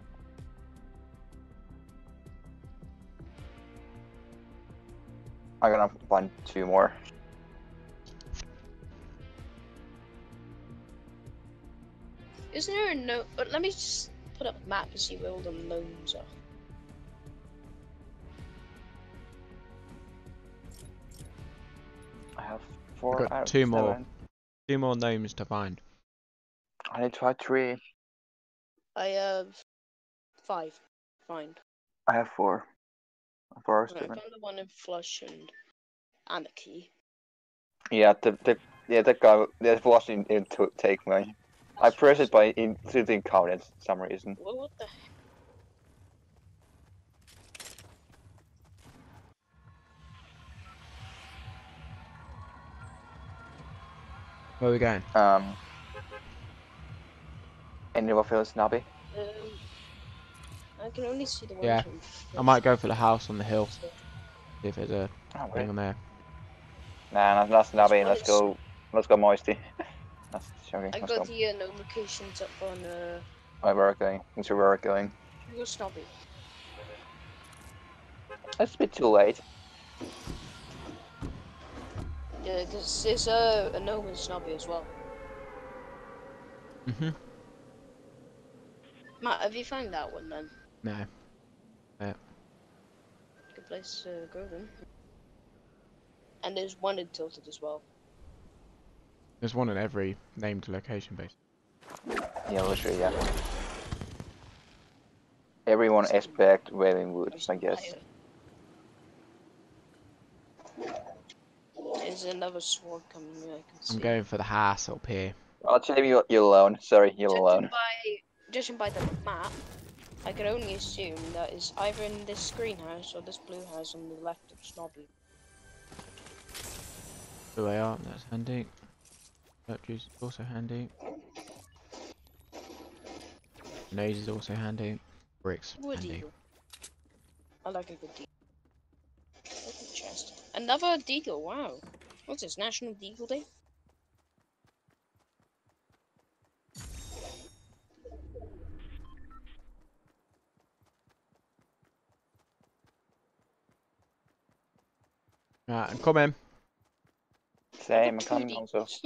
I'm gonna find two more. Isn't there a no? But uh, let me just put up a map and see where all the gnomes are. Have four. got out of two more. seven. Two more gnomes to find. I need to find three. I have five. Find. I have four. Four or Right, I seven. found the one in Flush and and the key. Yeah, the, the yeah that guy that's watching it to take me. I pressed it by including coordinates for some reason. What, what the? Where are we going? Um. Anyone feel snobby? Um, I can only see the one. Yeah, from I might go for the house on the hill. See if there's a Oh, thing on there. Nah, that's, not snobby. Let's go. Let's go moisty. That's joking. I Let's go. got the uh, gnome locations up on uh. Where we're going. That's where we're going. Go snobby. That's a bit too late. Yeah, there's, there's uh, a gnome in snobby as well. Mhm. Matt, have you found that one then? No. Yeah. Good place to go then. And there's one in Tilted as well. There's one in every named location base. Yeah, literally, yeah. Everyone expect Wailing Woods, I guess. There's another sword coming. I can see. I'm going for the house up here. I'll tell you, you're alone. Sorry, you're Judging alone. by judging by the map, I can only assume that it's either in this greenhouse or this blue house on the left of Snobby. Blue AR, that's handy. Dirt juice is also handy. Nose is also handy. Bricks, Wood handy. eagle. I like a good deagle. Another deagle, wow. What's this, National Deagle Day? Right, I'm coming. Same, I'm coming also. deagles.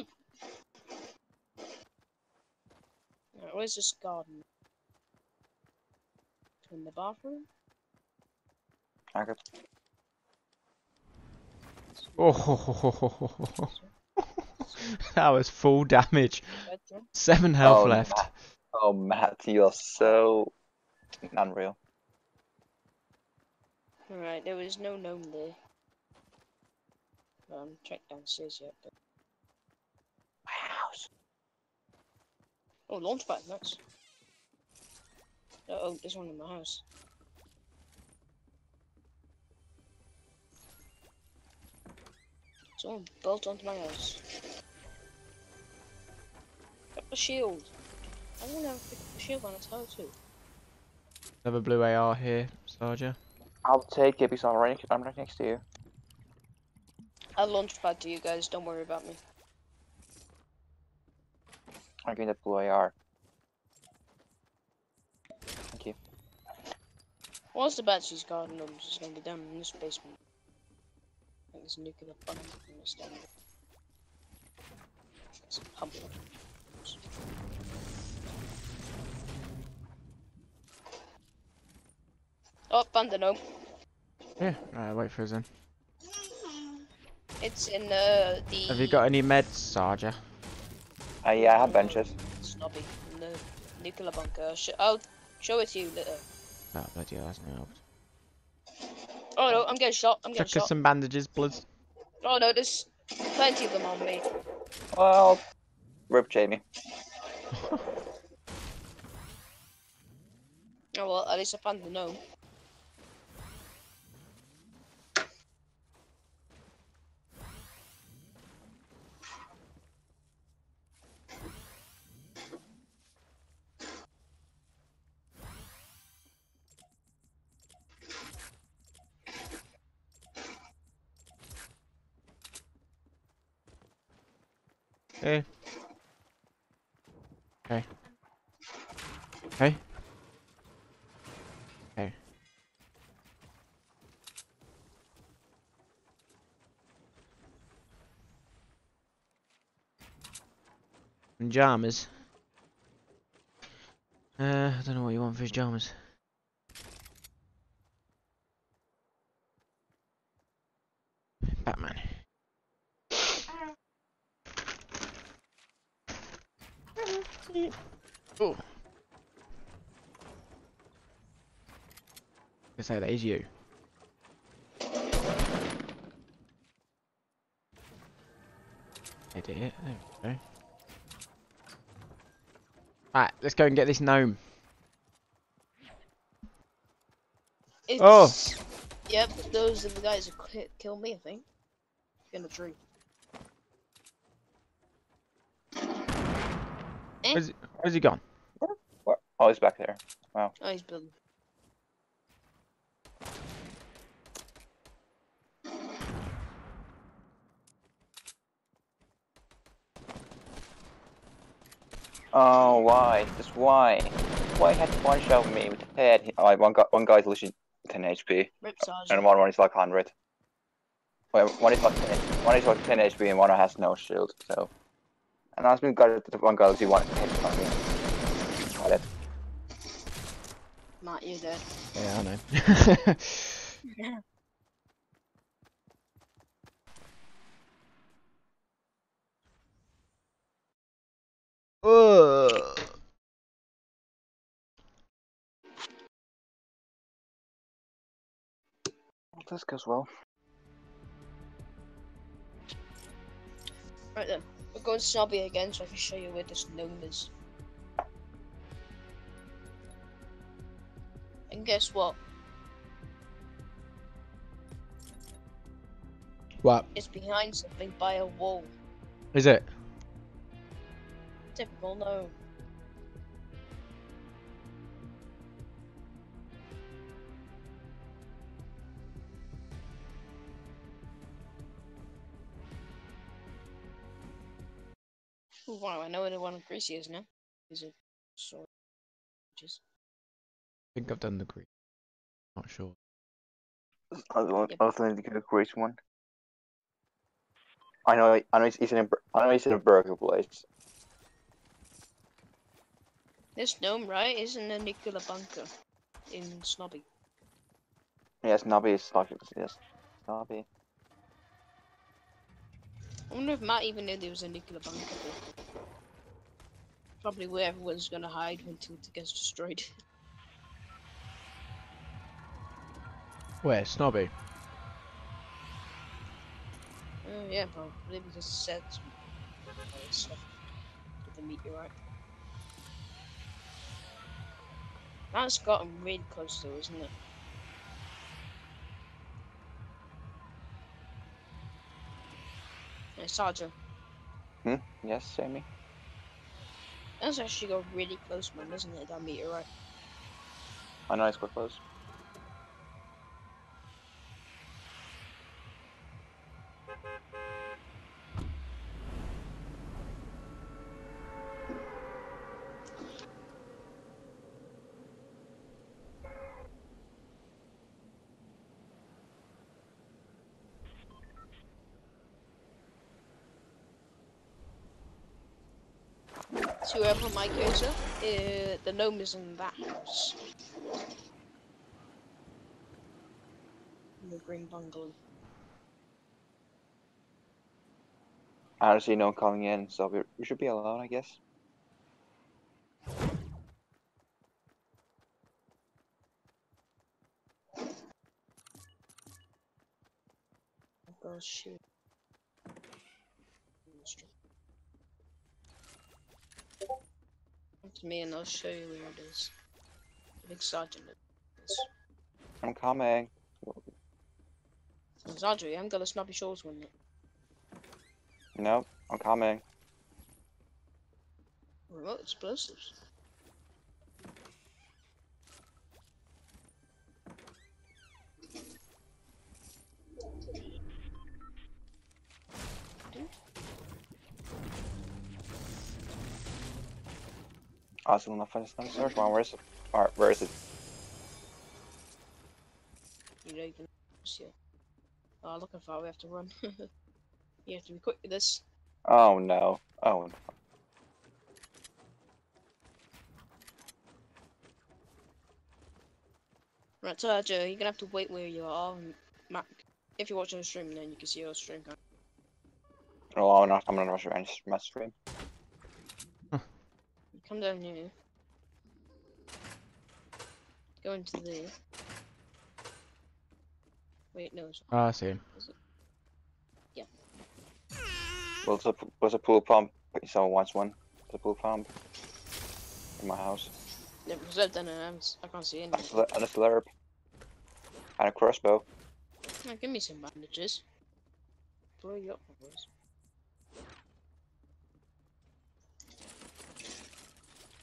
Right, where's this garden? In the bathroom? I got Oh, that was full damage. Seven health Oh, left. Matt. Oh, Matt, you're so unreal. Alright, there was no gnome there. Um, check downstairs yet, but... Wow. Oh, launchpad, nice. Uh oh, there's one in my house. Someone built onto my house. Got the shield. I want to have the shield on its house too. Another blue AR here, Sarja. I'll take it because I'm right, I'm right next to you. I'll launchpad to you guys, don't worry about me. I'm getting that blue AR. Thank you. What's the bet she's garden gnomes is gonna be down in this basement? I think there's a nuclear bomb in this down there. It's a pump. Oh, found the gnome. Yeah, right, wait for us in. It's in uh, the. Have you got any meds, Sarja? Uh, yeah, I have benches. Snobby in the nuclear bunker. Sh- I'll show it to you later. Oh, bloody hell, that's no help. Oh no, I'm getting shot. I'm getting Chuck us shot. some bandages, Bloods. Oh no, there's plenty of them on me. Well, rip Jamie. Oh well, at least I found the gnome. Hey. Hey. Hey. Hey. Pajamas. Uh, I don't know what you want for pajamas. Batman. Oh. I say that is you. Edit it. There we go. Right, let's go and get this gnome. It's... Oh. Yep, those are the guys who ki- killed me, I think. In a tree. Eh? Where's, where's he gone? What? Oh, he's back there. Wow. Oh, he's building. Oh, why? Just why? Why had one shot me with the head? Oh, one guy, one guy's literally 10 HP, Rip and one one is like 100. Wait, one is like 10, one is like 10 HP, and one has no shield. So, and I've been got the one guy literally one hit on me. Got it. Matt, you're dead. Yeah, I know. Ugh. This goes well. Right then. We're going snobby again, so I can show you where this gnome is. And guess what? What It's behind something by a wall. is it? Typical, no. Wow, I know where the one with Greasy is now. Is it sorry? Just I think I've done the green. Not sure. I was Yep. I was thinking the great one. I know. I know. He's, he's in a. bur- I know he's in a burger place. This gnome, right? Isn't a nuclear bunker in Snobby. Yes, Snobby is talking. Yes, Snobby. I wonder if Matt even knew there was a nuclear bunker there. Probably where everyone's gonna hide until it gets destroyed. Where snobby? Oh yeah, probably because it said some other stuff with the meteorite. That's gotten really close though, isn't it? Hey, Sergeant, Hmm? Yes, Jamie. that's actually got really close, man, isn't it? That meteorite. I know he's quite close. So wherever my cursor, uh, the gnome is in that house. In the green bungalow. I don't see no one coming in, so we, we should be alone, I guess. Oh shoot. Come to me and I'll show you where it is. The big sergeant is. I'm coming. Sergeant, you haven't got a snobby shores one yet. No, I'm coming. Remote explosives. Awesome enough. I just search one. Where's it? Alright, where is it? You know you can see it. Oh, looking for it, we have to run. you have to be quick with this. Oh no. Oh no. Right, so Joe, you're gonna have to wait where you are. Mac, if you're watching the stream, then you can see your stream. Can't No, oh, I'm not. I'm not my my stream. You? Come down here. Go into the. Wait, no. it's Ah, I see him. Was a was a pool pump. Someone wants one. The pool pump. In my house. No, because I've done it. I'm, s- I can't see anything. And a slur- and a slurp. And a crossbow. Oh, give me some bandages. Blow you up, boys.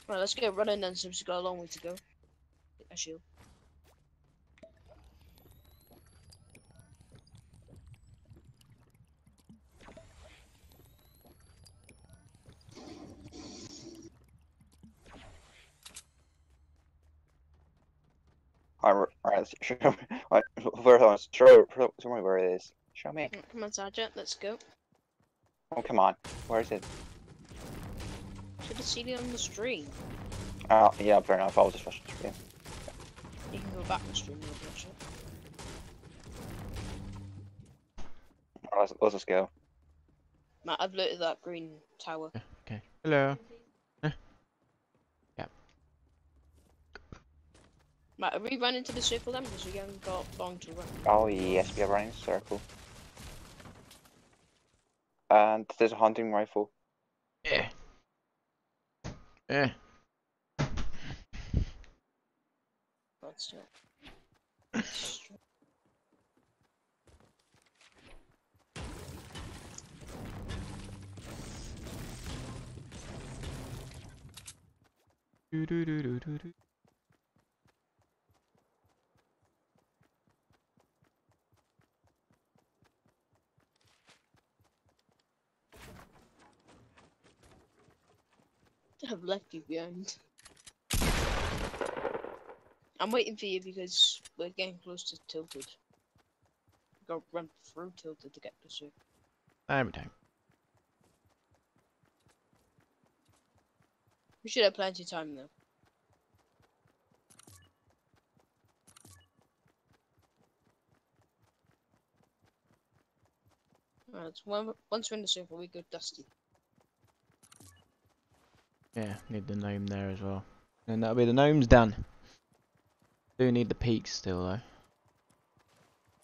Right, let's get running then, since we've got a long way to go. Get a shield. Alright, alright. Show me. Alright, first. Show, show show me where it is. Show me. Mm, come on, Sergeant, let's go. Oh come on. Where is it? Should have seen it on the stream. Oh yeah, fair enough. I'll just rush the stream. You can go back and stream the other shot. Alright, let's, let's just go. Matt, I've looted that green tower. Okay. Hello. Yeah. Matt, have we run into the circle then? Because we haven't got long to run. Oh yes, we are running in a circle. And there's a hunting rifle. Yeah. Yeah. God. still. Do, do, do, do, do, do. I've left you behind. I'm waiting for you because we're getting close to Tilted. Go run through Tilted to get to you. We go. We should have plenty of time though. Alright, so once we're in the circle, we go dusty. Yeah, need the gnome there as well. And that'll be the gnomes done. Do need the peaks still though. I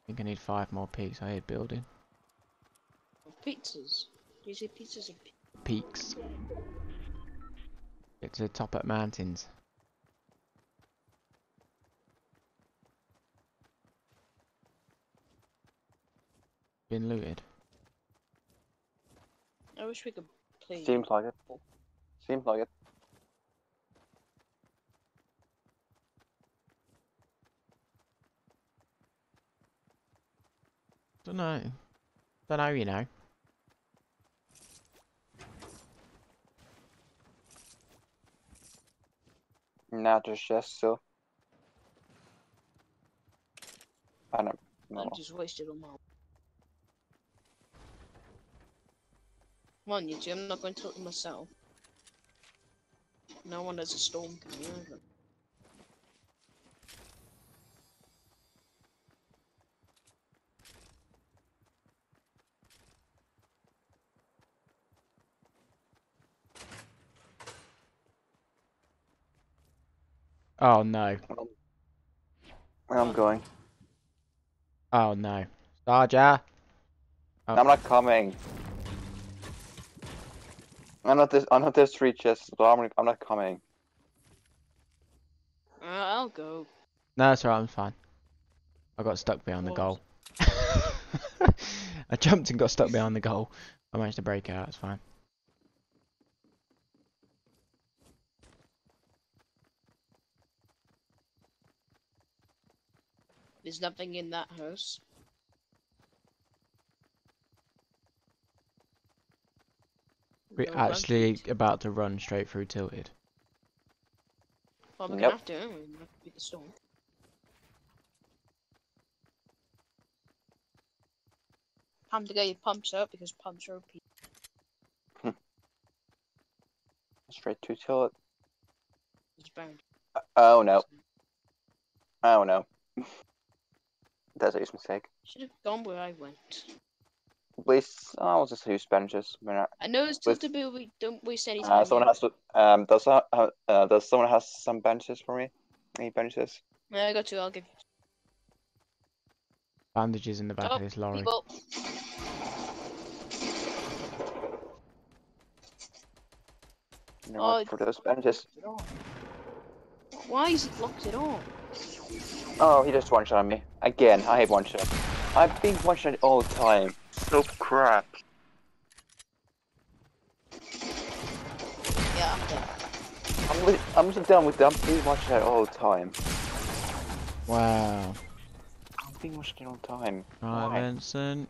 think I need five more peaks. I hate building. Pizzas. You say pizzas or pi- Peaks. Get to the top at mountains. Been looted. I wish we could play. Seems like it. Seems like it. Don't know. Don't know, you know. Now there's just so. I don't know. I know. just wasted all my. Come on, you two, I'm not going to talk to myself. No one has a storm coming over. Oh no. I'm going. Oh no. Starja! Oh. I'm not coming. I'm not this. I'm not this three chests. So I'm. I'm not coming. Uh, I'll go. No, it's alright, I'm fine. I got stuck behind the goal. I jumped and got stuck behind the goal. I managed to break out, it's fine. There's nothing in that house. We're No actually about to run straight through Tilted. Well, we're Yep. gonna have to, aren't we? We're have to beat the storm. Time to get your pumps up because pumps are OP. Straight to tilted. it. It's bound. Uh, oh no. Oh no. That's a mistake. Should have gone where I went. Please. Oh, I'll just use benches. We're not. I know it's With- tilted, but we don't waste any time. Uh, someone has to. Um. Does that? Uh, uh, does someone has some benches for me? Any benches? Yeah, I got two. I'll give you. Bandages in the back Oh, of this lorry. People. You know Oh, what, for those benches. Why is it locked at all? Oh, he just one shot me again. I hate one shot. I've been one shot all the time. So crap. Yeah, I'm done. I'm with, I'm just done with them. I'm being one shot all the time. Wow. I'm being one shot all the time. Right, Why? Vincent.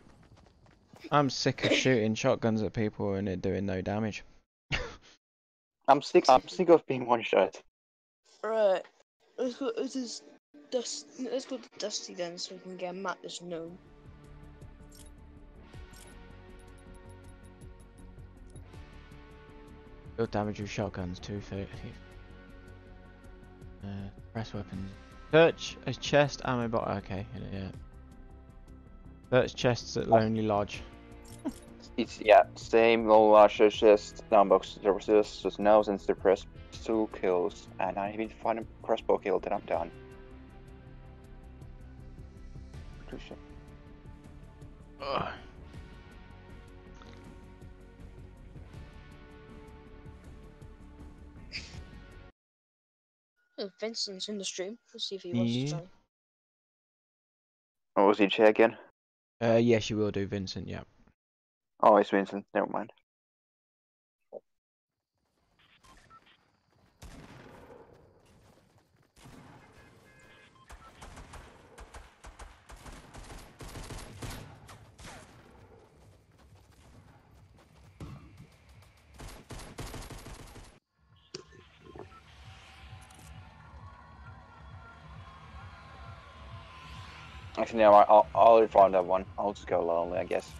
I'm sick of shooting shotguns at people and it doing no damage. I'm sick. I'm sick of being one shot. Right. Let's go. This is dust. Let's go to Dusty then, so we can get Matt this gnome. Build damage with shotguns, 230. Uh, press weapons. Search a chest, ammo box. Okay, yeah. Search chests at Lonely Lodge. It's yeah, same low larger just downbox services, just now since the press two kills and I even find a crossbow kill then I'm done. Shit. Ugh. Oh, Vincent's in the stream. Let's see if he wants Yeah. to join. What was he check again? Uh, yes, you will do, Vincent. Yeah. Oh, it's Vincent. Never mind. Actually, no, I- I'll, already found that one. I'll just go lonely, I guess.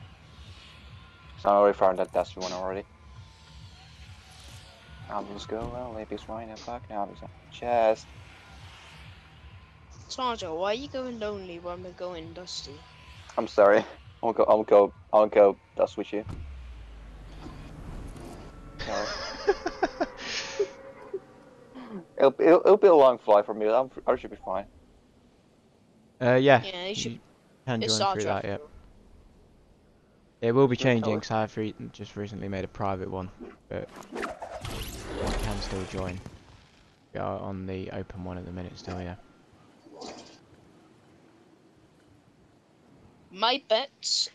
So I already found that that's the one already. I'll just go lonely because why the fuck now? There's a chest. Sandra, why are you going lonely when we're going dusty? I'm sorry. I'll go. I'll go. I'll go. That's with you. Sorry. It'll, it'll, it'll be a long flight for me. I'm, I should be fine. Uh, yeah. Yeah, you should. You can join through that. Yeah. It will be changing totally. because I've re just recently made a private one, but you can still join. We are on the open one at the minute still, yeah. My bet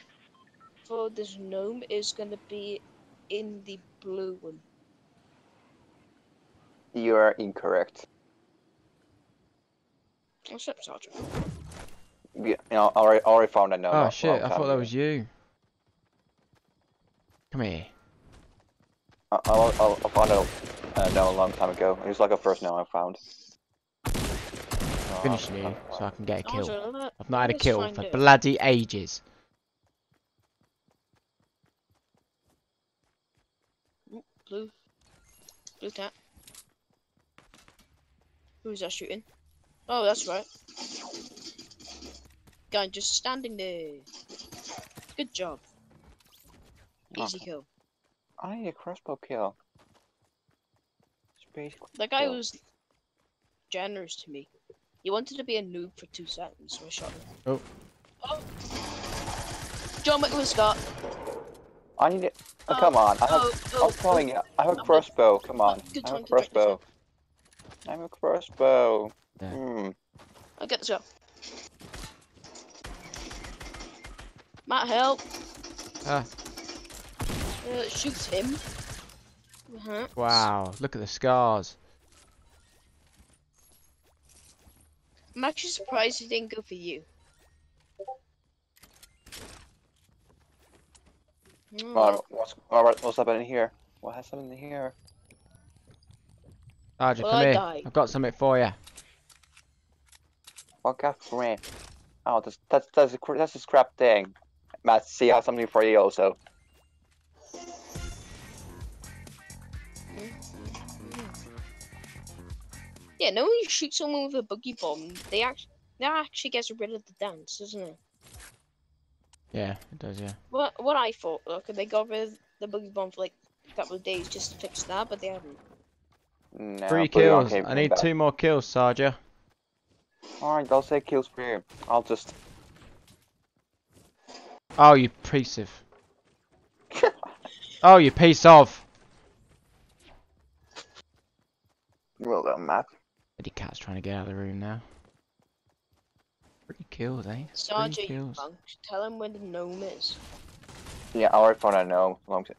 for this gnome is gonna be in the blue one. You are incorrect. What's up, Sandra? Yeah, you know, I already, I already found that. No, oh shit! I thought that ago. was you. Come here. I, I, I, I found it uh, no a long time ago. It was like a first no I found. Oh, Finish you so. I can get a kill. Sandra, I've not had a kill for it. bloody ages. Blue. Blue cat. Who's that shooting? Oh, that's right. Guy just standing there. Good job. Easy Okay. kill. I need a crossbow kill. Space. That guy kill. was generous to me. He wanted to be a noob for two seconds, so I shot him. Oh. Oh. John McWhiscott. I need it. Oh, Oh, come on. I have. Oh, oh, I'm telling you. I have a crossbow. Come on. good I have a to drink this crossbow. I have a crossbow. Yeah. I'll get this up. Matt, help. Ah. Uh, shoot him. Uh-huh. Wow, look at the scars. I'm actually surprised he didn't go for you. Oh, Alright, what's alright? What's up in here? What has something in here? Sergeant, Well, come I here. died. I've got something for you. What got for me? Oh, that's that's that's a cr- that's a scrap thing. Matt, see, I have something for you also. Yeah, no, when you shoot someone with a boogie bomb, they actually that actually gets rid of the dance, doesn't it? Yeah, it does, yeah. What what I thought, look, they got rid of the boogie bomb for like a couple of days just to fix that, but they haven't. No, Three put it on kills. I need back. two more kills, Sergeant. Alright, I'll say kills for you. I'll just. Oh, you piece of. Oh, you piece of. Well done, Matt. Eddie Cat's trying to get out of the room now. Three kills, eh? Sergeant, you kills. punk, tell him where the gnome is. Yeah, I already found I gnome. Long time.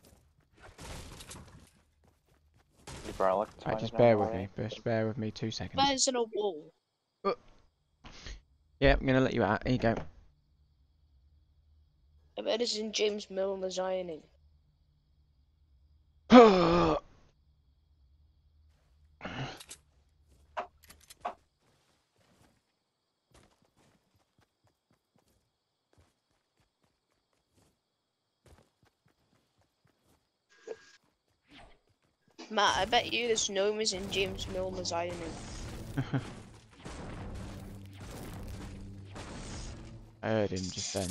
You better Right, just bear with me. Just bear with me two seconds. There's in a wall. Yeah, I'm gonna let you out. Here you go. I bet it's in James Milner's ironing. Matt, I bet you this gnome is in James Milner's ironing. I heard him just then.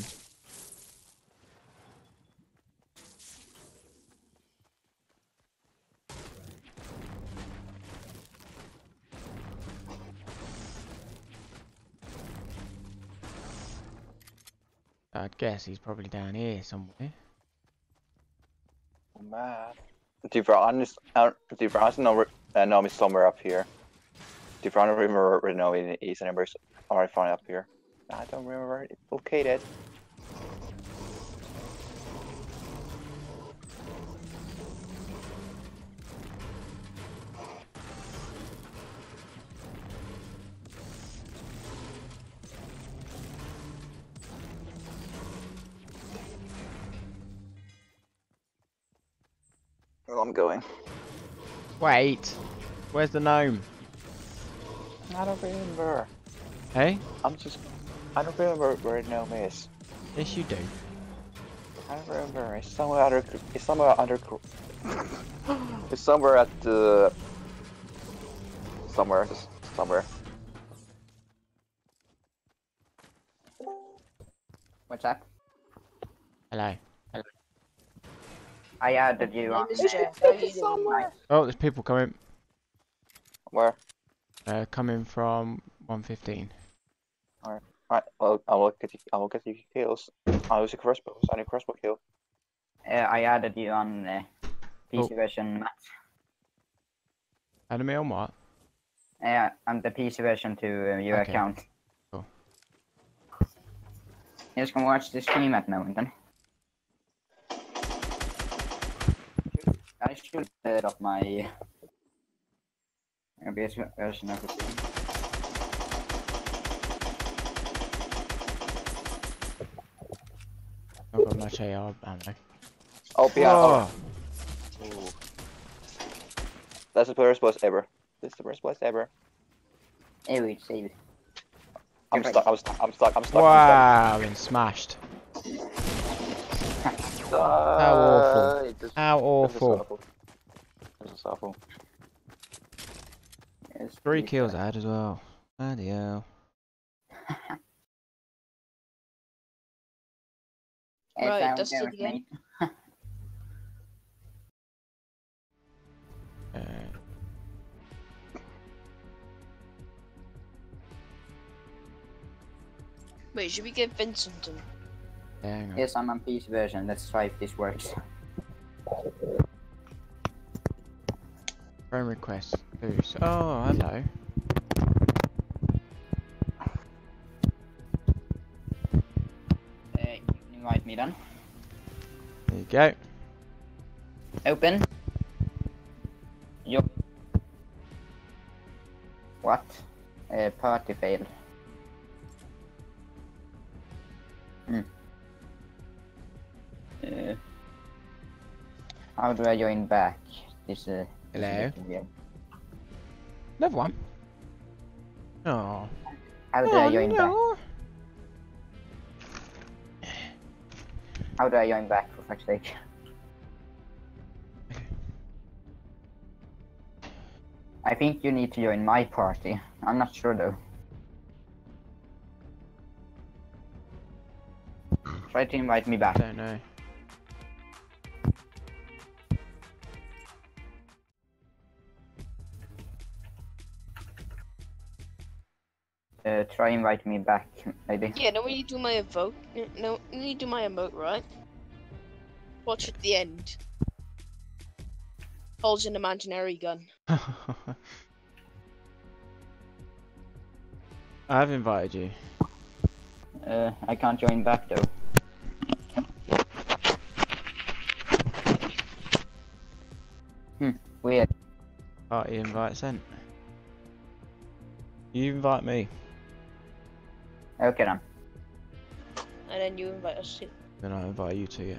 I'd guess he's probably down here somewhere. Matt. Dude, bro, I'm just. Uh, I know, uh, know me somewhere up here. Where no it is and numbers already up here? I don't remember where it's located. Well, I'm going. Wait. Where's the gnome? I don't remember. Hey? I'm just. I don't remember where gnome is. Yes, you do. I don't remember. It's somewhere under. It's somewhere under. it's somewhere at the. Somewhere. Just somewhere. What's up? Hello. Hello. I added you on. name is Jeff. How you doing? Oh, there's people coming. Where? Uh, coming from 115. Right. Well, I will get you. I will get you kills. I was a crossbow. I need crossbow kill. Uh, I added you on the PC Oh. version. Matt. Enemy on what? Uh, I'm the PC version to uh, your Okay. account. Cool. You just can watch the stream at moment then. I should set up my OBS version of the stream. I've got much AR ammo. Oh, yeah. Oh, Oh. That's the worst place ever. This is the worst place ever. Hey, wait, save it. I'm stuck. I'm stuck. I'm stuck. I'm stuck. wow, been smashed. I'm stuck. How awful. Uh, it just- How this is awful. awful. This is awful. Three kills I had as well. Bloody hell. Hey, Right, sound that's it good, again. mate. Uh, Wait, should we get Vincent in? yeah, hang on. Yes, I'm on PC version. Let's try if this works. Friend request. Boost. Oh, hello. Invite me then. There you go. Open. Yup. What? Uh, party failed. Hmm. Uh, how do I join back? This uh. Hello? weird. Another one. Oh. How do I oh join back? How do I join back for fuck's sake? I think you need to join my party. I'm not sure though. Try to invite me back. I Don't know. Uh, try invite me back, maybe. Yeah, no, when you do my emote, no, when you do my emote, right? Watch at the end. Holds an imaginary gun. I've invited you. Uh, I can't join back though. Hmm, weird. Party invite sent. You invite me, Okay then. And then you invite us to. then I invite you to yeah.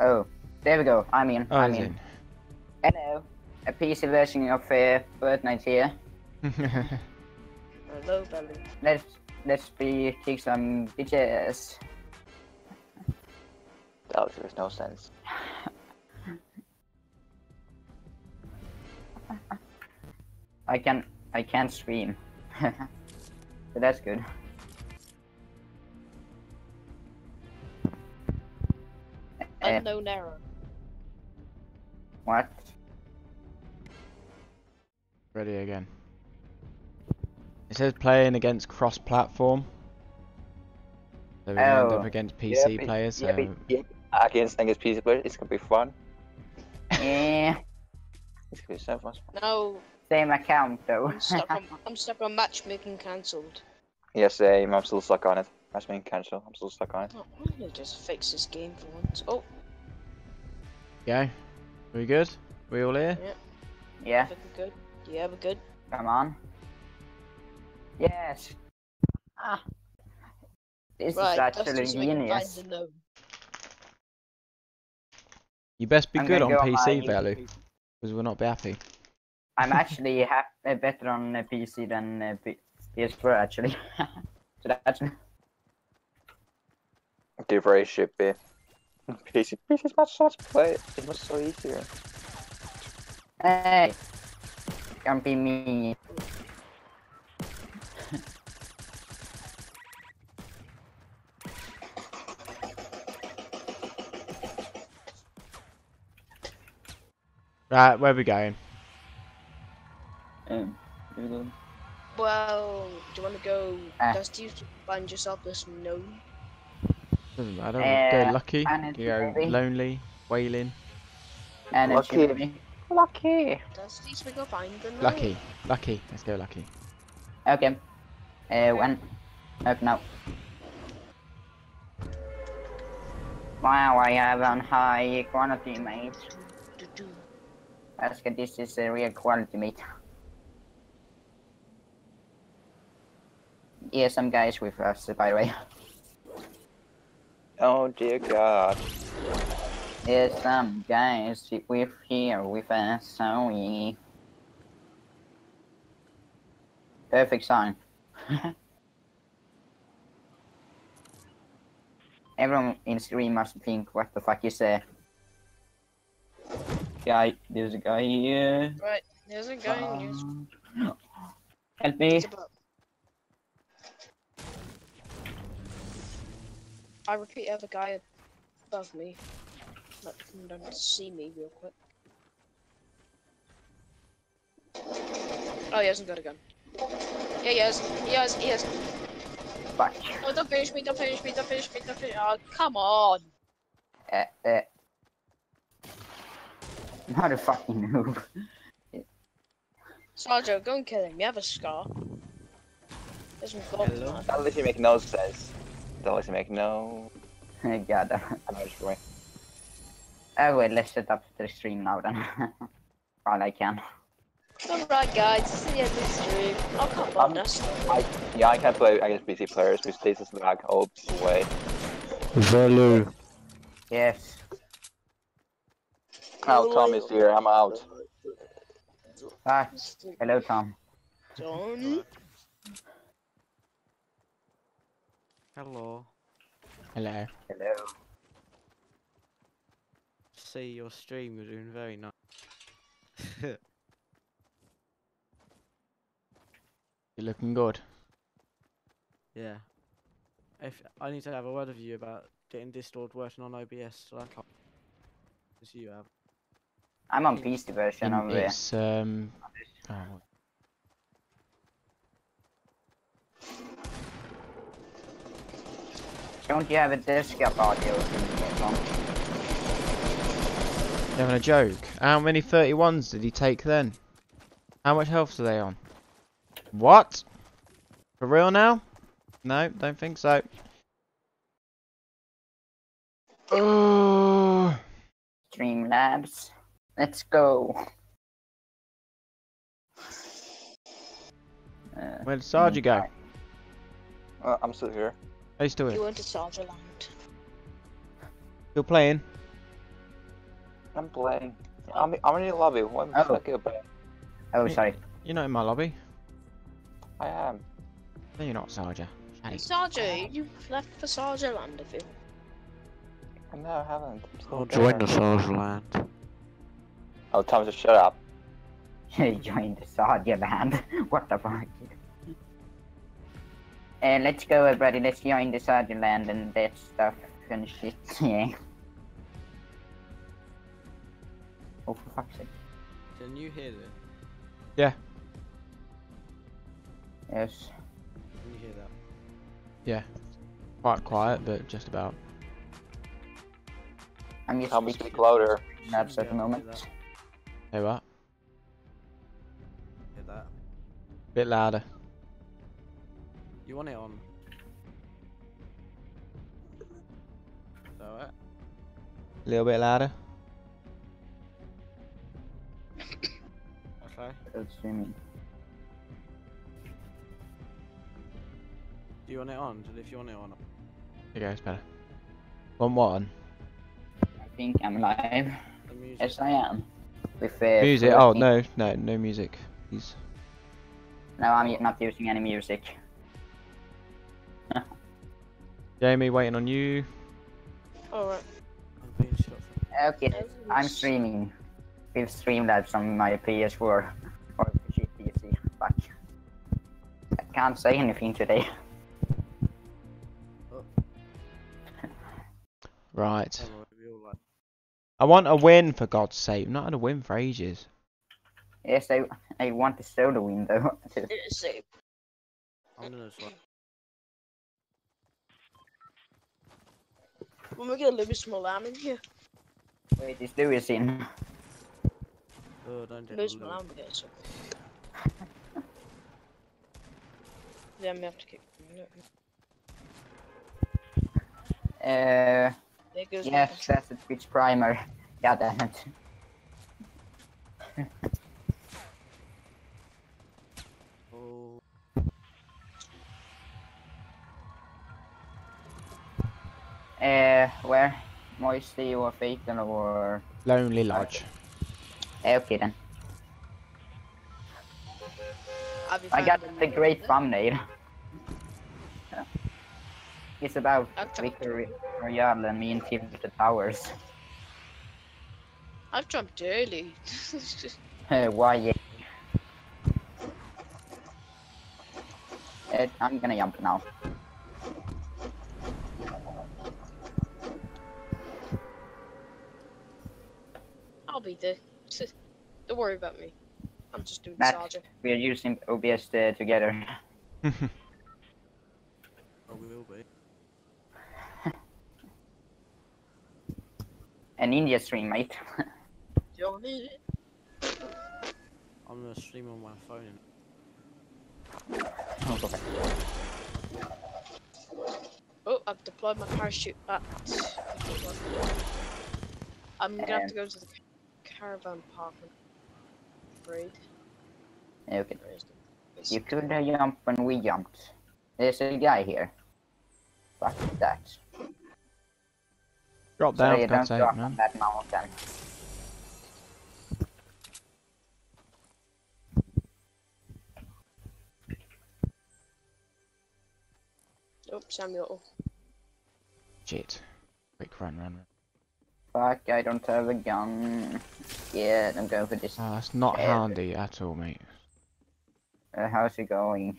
Oh, there we go. I'm in. Oh, I'm he's in. Hello. A PC version of uh, Fortnite here. in. Hello, Belly. Let's let's be kick some bitches. That makes no sense. I can I can't stream. but that's good. Unknown eh. error. what? Ready again. It says playing against cross-platform. So we end Oh. up against PC but- players. yeah, so but- yeah, Against against PC players, it's gonna be fun. yeah. It's gonna be so much fun. Now, Same account though. I'm stuck on, I'm stuck on matchmaking cancelled. Yes, same. I'm still stuck on it. That's being cancelled. I'm still stuck on it. Oh, I need to just fix this game for once. Oh, Go. We good? We all here? yeah, we're good. Yeah, we're good. come on. Yes. Ah. This Right, is that's actually just so we can find genius. You best be I'm good on go PC, my- Value, because we'll not be happy. I'm actually ha- uh, better on uh, PC than uh, P- PS4 actually. so that's Do very shit, be. PC. PC's not such play. It's much so easier. hey. Can't be me. Right, where we going? Um, Well, do you want to go Ah. dusty to find yourself this node? Doesn't matter. Uh, go lucky. You go maybe. lonely, wailing. and Lucky. shoot. Lucky. Dusty, so we go find the node. Lucky, lucky. Let's go lucky. Okay. Uh, when? Okay, now. Wow, I have on high quality, mate. Do, do. That's good. This is a real quality, mate. Yeah, some guys with us, by the way. Oh dear God. There's some guys with here with us, so we. Perfect sign. Everyone in stream must think, what the fuck is there? Guy, there's a guy here. Right, there's a guy in use. Um, Help me. It's above. I repeat, I have a guy above me. Let him down to see me real quick. Oh, he hasn't got a gun. Yeah, he has. He has. He has. Fuck. Oh, don't finish me! Don't finish me! Don't finish me! Don't finish! me. Oh, come on! Eh, eh. Not a fucking noob. Sergio, go and kill him. You have a scar. Doesn't go Hello? That literally make no sense. That literally make no. God. I'm not. Oh wait, let's set up the stream now then. All I can. Alright, guys, this is the end of the stream. Oh, come on, Um, Dusty. I yeah I can't play against PC players because this is lag all the way. Value. Yes. Oh, Tom is here. I'm out. Ah, hello Tom. John. Hello. Hello. Hello. See your stream, you're doing very nice. You're looking good. yeah. If I need to have a word with you about getting Discord working on OBS, so I can't. As you have. I'm on PC version In- of it. it's um. Oh, Don't you have a desktop audio thing here, Tom? you having a joke? How many 31s did he take then? How much health are they on? What? For real now? No, don't think so. Oh. Streamlabs. Let's go. Uh, Where did Sarge go? Uh, I'm still here. Are you still You here? went to Sergeant Land. Still playing? I'm playing. I'm I'm in the lobby. What the Oh. fuck oh, you playing? oh, sorry. You're not in my lobby. I am. No, you're not, Sarge. Hey, Sergeant, you left for Sergeant Land, have you? No, I haven't. I'm still I'll there. join the Souls land. Oh, time to shut up. Join the Sadia band. what the fuck? Uh, let's go, everybody. Let's join the Sadia land and that stuff and shit. yeah. Oh, for fuck's sake. Can you hear this? Yes. Can you hear that? Yeah. Quite quiet, but just about. I'm just Tom, speaking speak louder. labs at the Yeah, I'll do moment. that. Hey, what? Bit louder. You want it on? So, uh, A little bit louder. okay. Still streaming. Do you want it on? If you want it on. There you it's better. One what on? I think I'm live. The music. Yes, I am. With uh, Music. Oh no, no, no music. He's No, I'm not using any music. Jamie waiting on you. Alright. I'm being shot from. Okay, I'm streaming with Streamlabs on my PS4 or PC. Fuck. I can't say anything today. Right. Don't worry, we all like. I want a win for God's sake. I've not had a win for ages. Yes, I I want to show the window. It is safe. I'm gonna When we get a Lewis Malam in here, Wait, is Lewis in? Oh, don't get Lewis the Malam loot. gets it. Then we have to kick. Uh, There goes yes, that's a Twitch primer. God damn it. Uh, where? Moisty or Fatal or... Lonely Lodge. Eh, Okay then. I got the yet? great thumbnail. It's about I've jumped, Victor Royale and me in the Towers. I've jumped early. Uh, Why? yeah. Uh, I'm gonna jump now. Be there. Don't worry about me. I'm just doing Matt. sergeant. We are using OBS uh, together. oh, we will be. An India stream, mate. Don't need it. I'm gonna stream on my phone. Oh, I've deployed my parachute at. I'm gonna have to go to the caravan park. and Afraid. okay. Where is it? You could have jumped when we jumped. There's a guy here. Fuck that. Drop Sorry, down, for don't drop on man. that mountain. Oh, Samuel. Shit. Quick, run, run, run. Fuck, I don't have a gun. Yeah, I'm going for this. Oh, that's not Yeah. handy at all, mate. Uh, how's it going?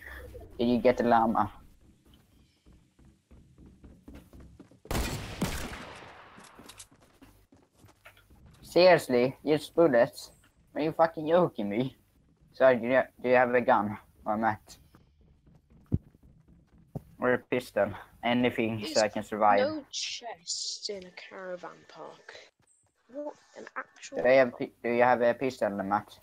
Did you get the llama? Seriously, just bullets? Are you fucking joking me? Sorry, do you, do you have a gun? Or Matt? Or a pistol? Anything so I can survive. No chests in a caravan park. What an actual. Do you have, do you have a pistol, Matt?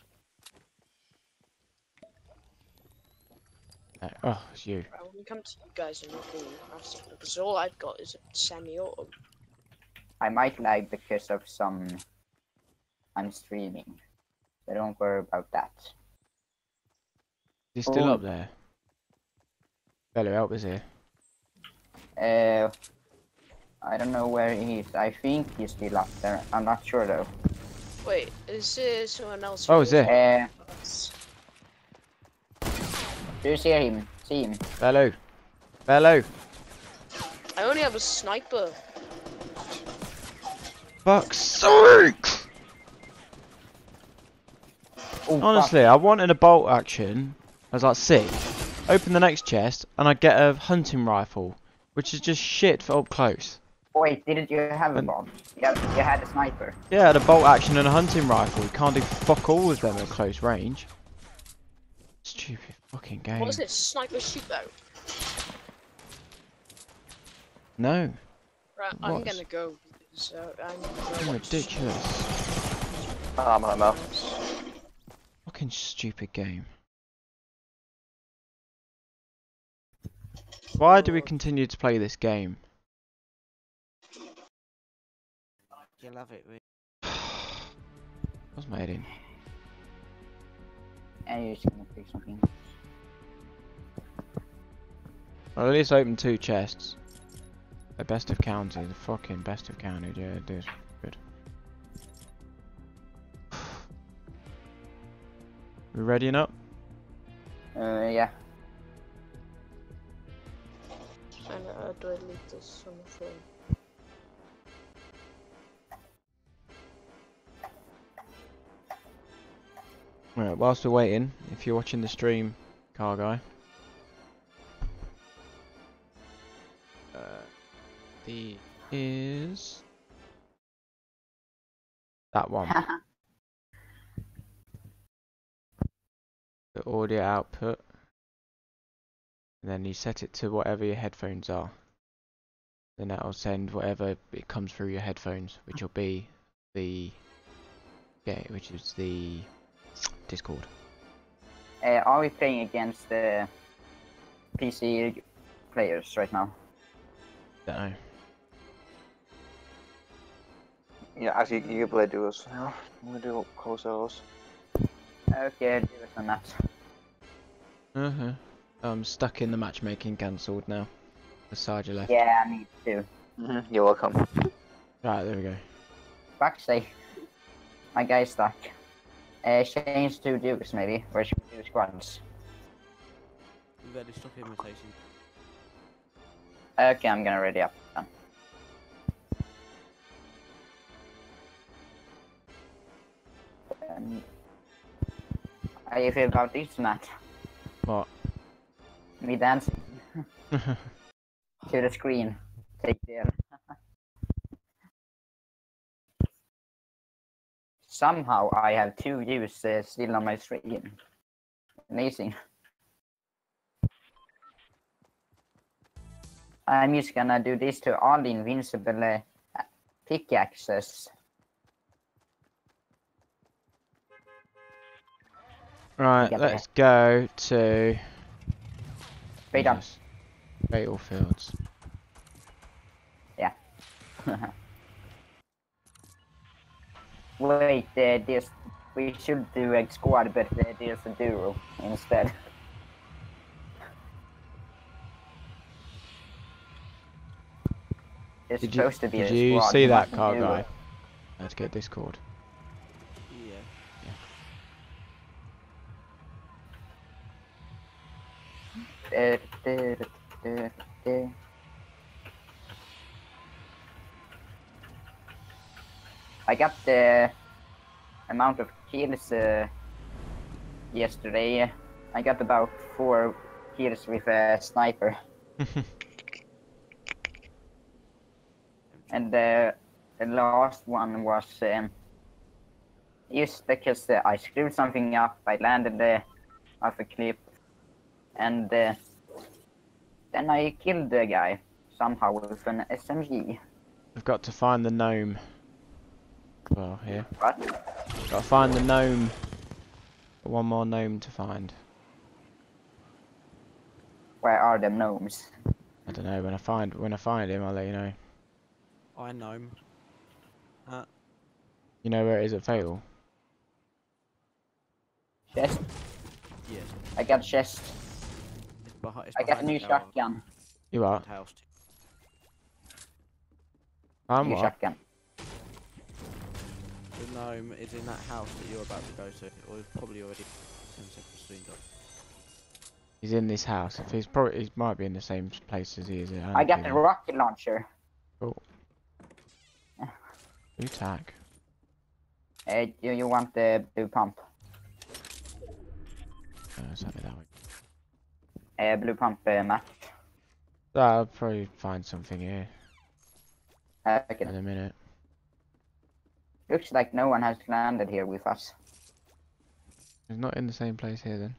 Uh, oh, it's you. Right, when we come to you guys, I'm not because all I've got is a semi-auto. I might lag because of some. I'm streaming. So don't worry about that. He's still Oh. up there. Bello, help us here. Uh, I don't know where he is. I think he's still up there. I'm not sure though. Wait, is there someone else? Oh, is who's- there? Uh, do you see him? See him? Bello. Bello. I only have a sniper. Fuck's sake! Oh, fuck. Honestly, I wanted a bolt action. I was like, sick. Open the next chest, and I get a hunting rifle, which is just shit for up close. Wait, didn't you have a And- bomb? You, have, you had a sniper. Yeah, I had a bolt action and a hunting rifle. You can't do fuck all with them at close range. Stupid fucking game. What is this? Sniper shoot though? No, Right, I'm gonna go. because, uh, I'm fucking ridiculous. Ah, I'm on a Fucking stupid game. Why do we continue to play this game? You love it, we. What's my heading? And you're just gonna pick something. Well, at least open two chests. The best of county, the fucking best of county, yeah, it is. Good. We ready up? Uh, yeah. And uh, do I delete this on the phone? Right, whilst we're waiting, if you're watching the stream, car guy. Uh, the is that one. the audio output. And then you set it to whatever your headphones are. Then that'll send whatever it comes through your headphones, which will be the yeah, which is the Discord. Uh, are we playing against the PC players right now? Don't know. Yeah, actually, you can play duos now. I'm gonna do co-solos. Okay, do it on that. Uh huh. I'm stuck in the matchmaking cancelled now. The Sarja left. Yeah, me too. Mm-hmm. You're welcome. Right, there we go. Fuck's sake. My guy's stuck. Uh, change to dukes maybe, or should we do squads? We better stop imitation. Okay, I'm gonna ready up. then. Um, how do you feel about this, Matt? What? Me dancing to the screen. Take care. Somehow I have two views uh, still on my screen. Amazing. I'm just gonna do this to all the invincible uh, pickaxes. right, let's go to Up. yes, Battlefields. Wait, uh, there's, we should do a squad, but uh, there's a duo instead. There's Did you, supposed to be did a squad. Did you see that car duo. guy? Let's get Discord. I got the amount of kills uh, yesterday. I got about four kills with a sniper, and the, the last one was um, just because uh, I screwed something up. I landed uh, off a cliff, and uh, then I killed the guy somehow with an SMG. We've got to find the gnome. Well, here. What? Got to find the gnome. Got One more gnome to find. Where are the gnomes? I don't know. When I find when I find him, I'll let you know. I know him. Uh, you know where it is at Fatal? Chest. Yes. I got chest. It's behind. It's I got a new shotgun. You are. House. I'm new what? shotgun. The gnome is in that house that you're about to go to, or you've probably already ten seconds soon done. He's in this house. If he's probably he might be in the same place as he is. at I got the rocket launcher. New tag. Uh, do you want the blue pump? Uh, something that way. Uh, blue pump uh, map. I'll probably find something here Uh, in a minute. Looks like no one has landed here with us. He's not in the same place here then.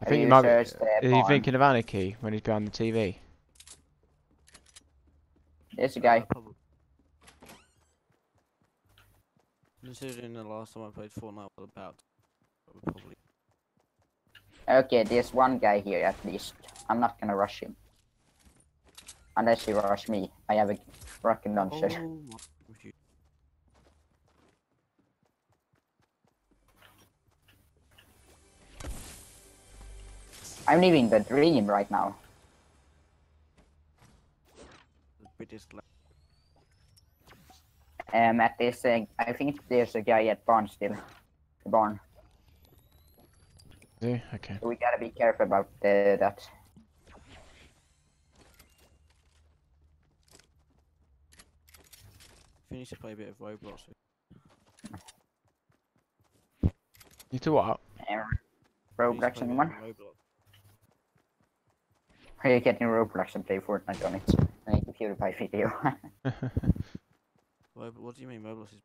I Have think he you might be. searched the Is he barn? thinking of Anarchy when he's behind the TV? There's a guy. Uh. Considering the last time I played Fortnite was about, probably. Okay, there's one guy here at least. I'm not gonna rush him. Unless you rush me. I have a rocket launcher. Oh, my- with you. I'm living the dream right now. The British la- Um, at this, uh, I think there's a guy at barn still. The barn. Do okay. So we gotta be careful about uh, that. We need to play a bit of Roblox. You to what? We need to Roblox play anyone? of Roblox. Are you getting Roblox and play Fortnite on it? Make a PewDiePie video. Rob- What do you mean Roblox is?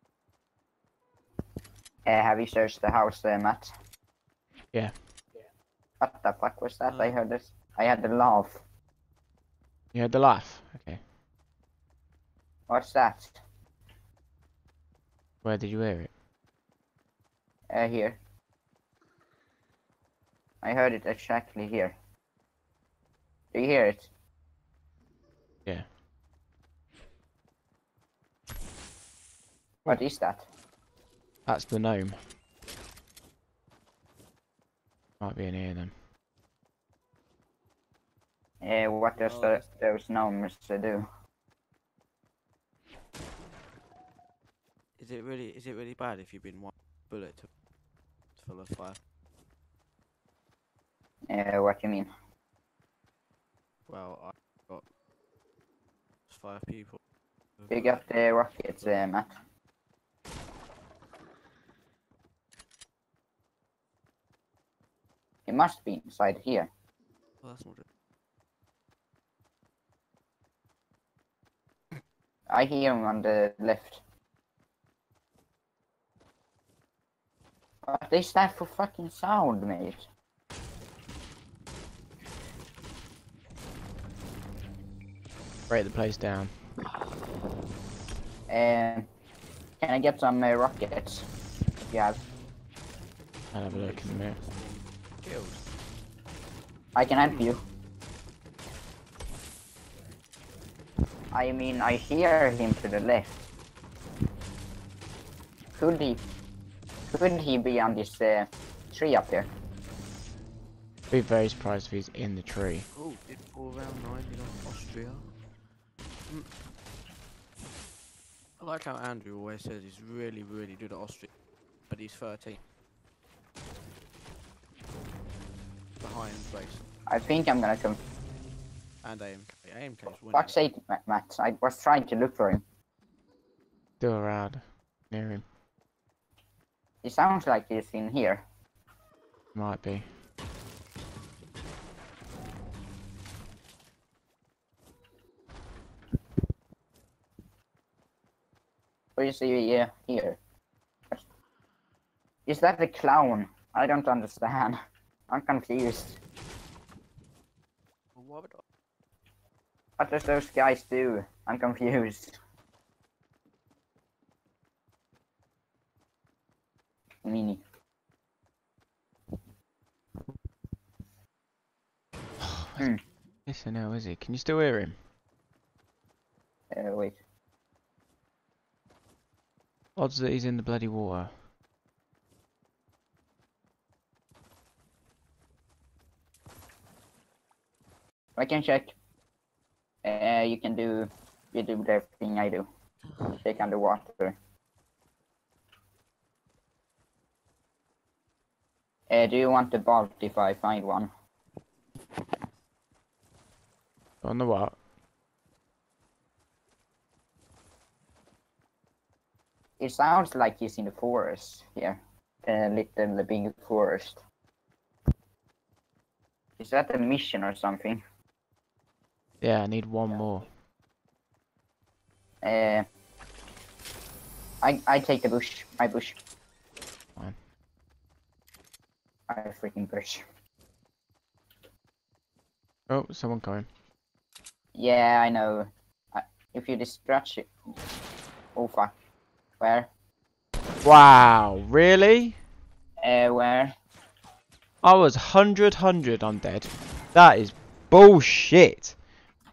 uh, have you searched the house, uh, Matt? Yeah. What the fuck was that? I heard this. I had the laugh. you had the laugh. Okay. What's that? Where did you hear it? Uh, here. I heard it exactly here. Do you hear it? Yeah. What is that? That's the gnome. Might be in here then. Yeah, what does Oh, the, that's- those gnomes do? Is it really? Is it really bad if you've been one bullet to full of fire? Uh, what do you mean? Well, I got five people. with You bullet. got the rockets, uh, Matt. He must be inside here. Oh, that's not good. I hear him on the left. What is that for fucking sound, mate? Break the place down. Um, can I get some uh, rockets? Yeah, I'll have a look in a minute. Killed. I can help you. I mean, I hear him to the left. Could he? Could he be on this uh, tree up there? Be very surprised if he's in the tree. Oh, did all round nine in Austria. Mm. I like how Andrew always says he's really, really good at Austria, but he's 13. Behind base I think I'm gonna come. and AMK. AMK is winning. Fuck's sake, Ma- Matt. I was trying to look for him. Still around. Near him. He sounds like he's in here. Might be. Or is he uh, here? Is that the clown? I don't understand. I'm confused. What I- What does those guys do? I'm confused. Mini. Hmm. Listen now, is he? Can you still hear him? Uh, wait. Odds that he's in the bloody water. I can check. Uh, you can do. You do the thing I do. Check underwater. Uh, do you want the bolt if I find one? On the what? It sounds like he's in the forest here. A little big forest. Is that a mission or something? Yeah, I need one more. Uh, I I take the bush. My bush. Fine. I freaking bush. Oh, someone coming. Yeah, I know. I, if you distract it. Oh fuck. Where? Wow, really? Uh, where? I was 100 100 I'm dead. That is bullshit.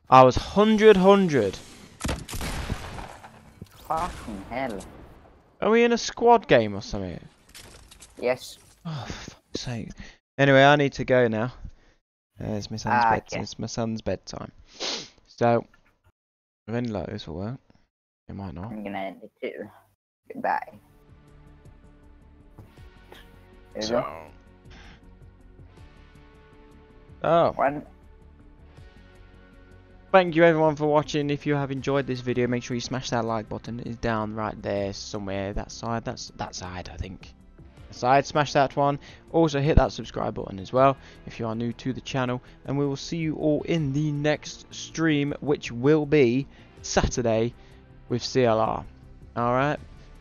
I was 100 100. Fucking hell. Are we in a squad game or something? Yes. Oh, for fuck's sake. Anyway, I need to go now. Uh, it's my son's Ah, bed. okay. It's my son's bedtime. So, if any like this will work, it might not. I'm gonna end it too. Goodbye. There you go. So. Oh, One. Thank you everyone for watching. If you have enjoyed this video, make sure you smash that like button. It's down right there somewhere. That side. That's that side, I think. Side, smash that one. Also hit that subscribe button as well if you are new to the channel. And we will see you all in the next stream, which will be Saturday with CLR. Alright?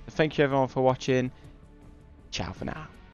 Thank you everyone for watching. Ciao for now.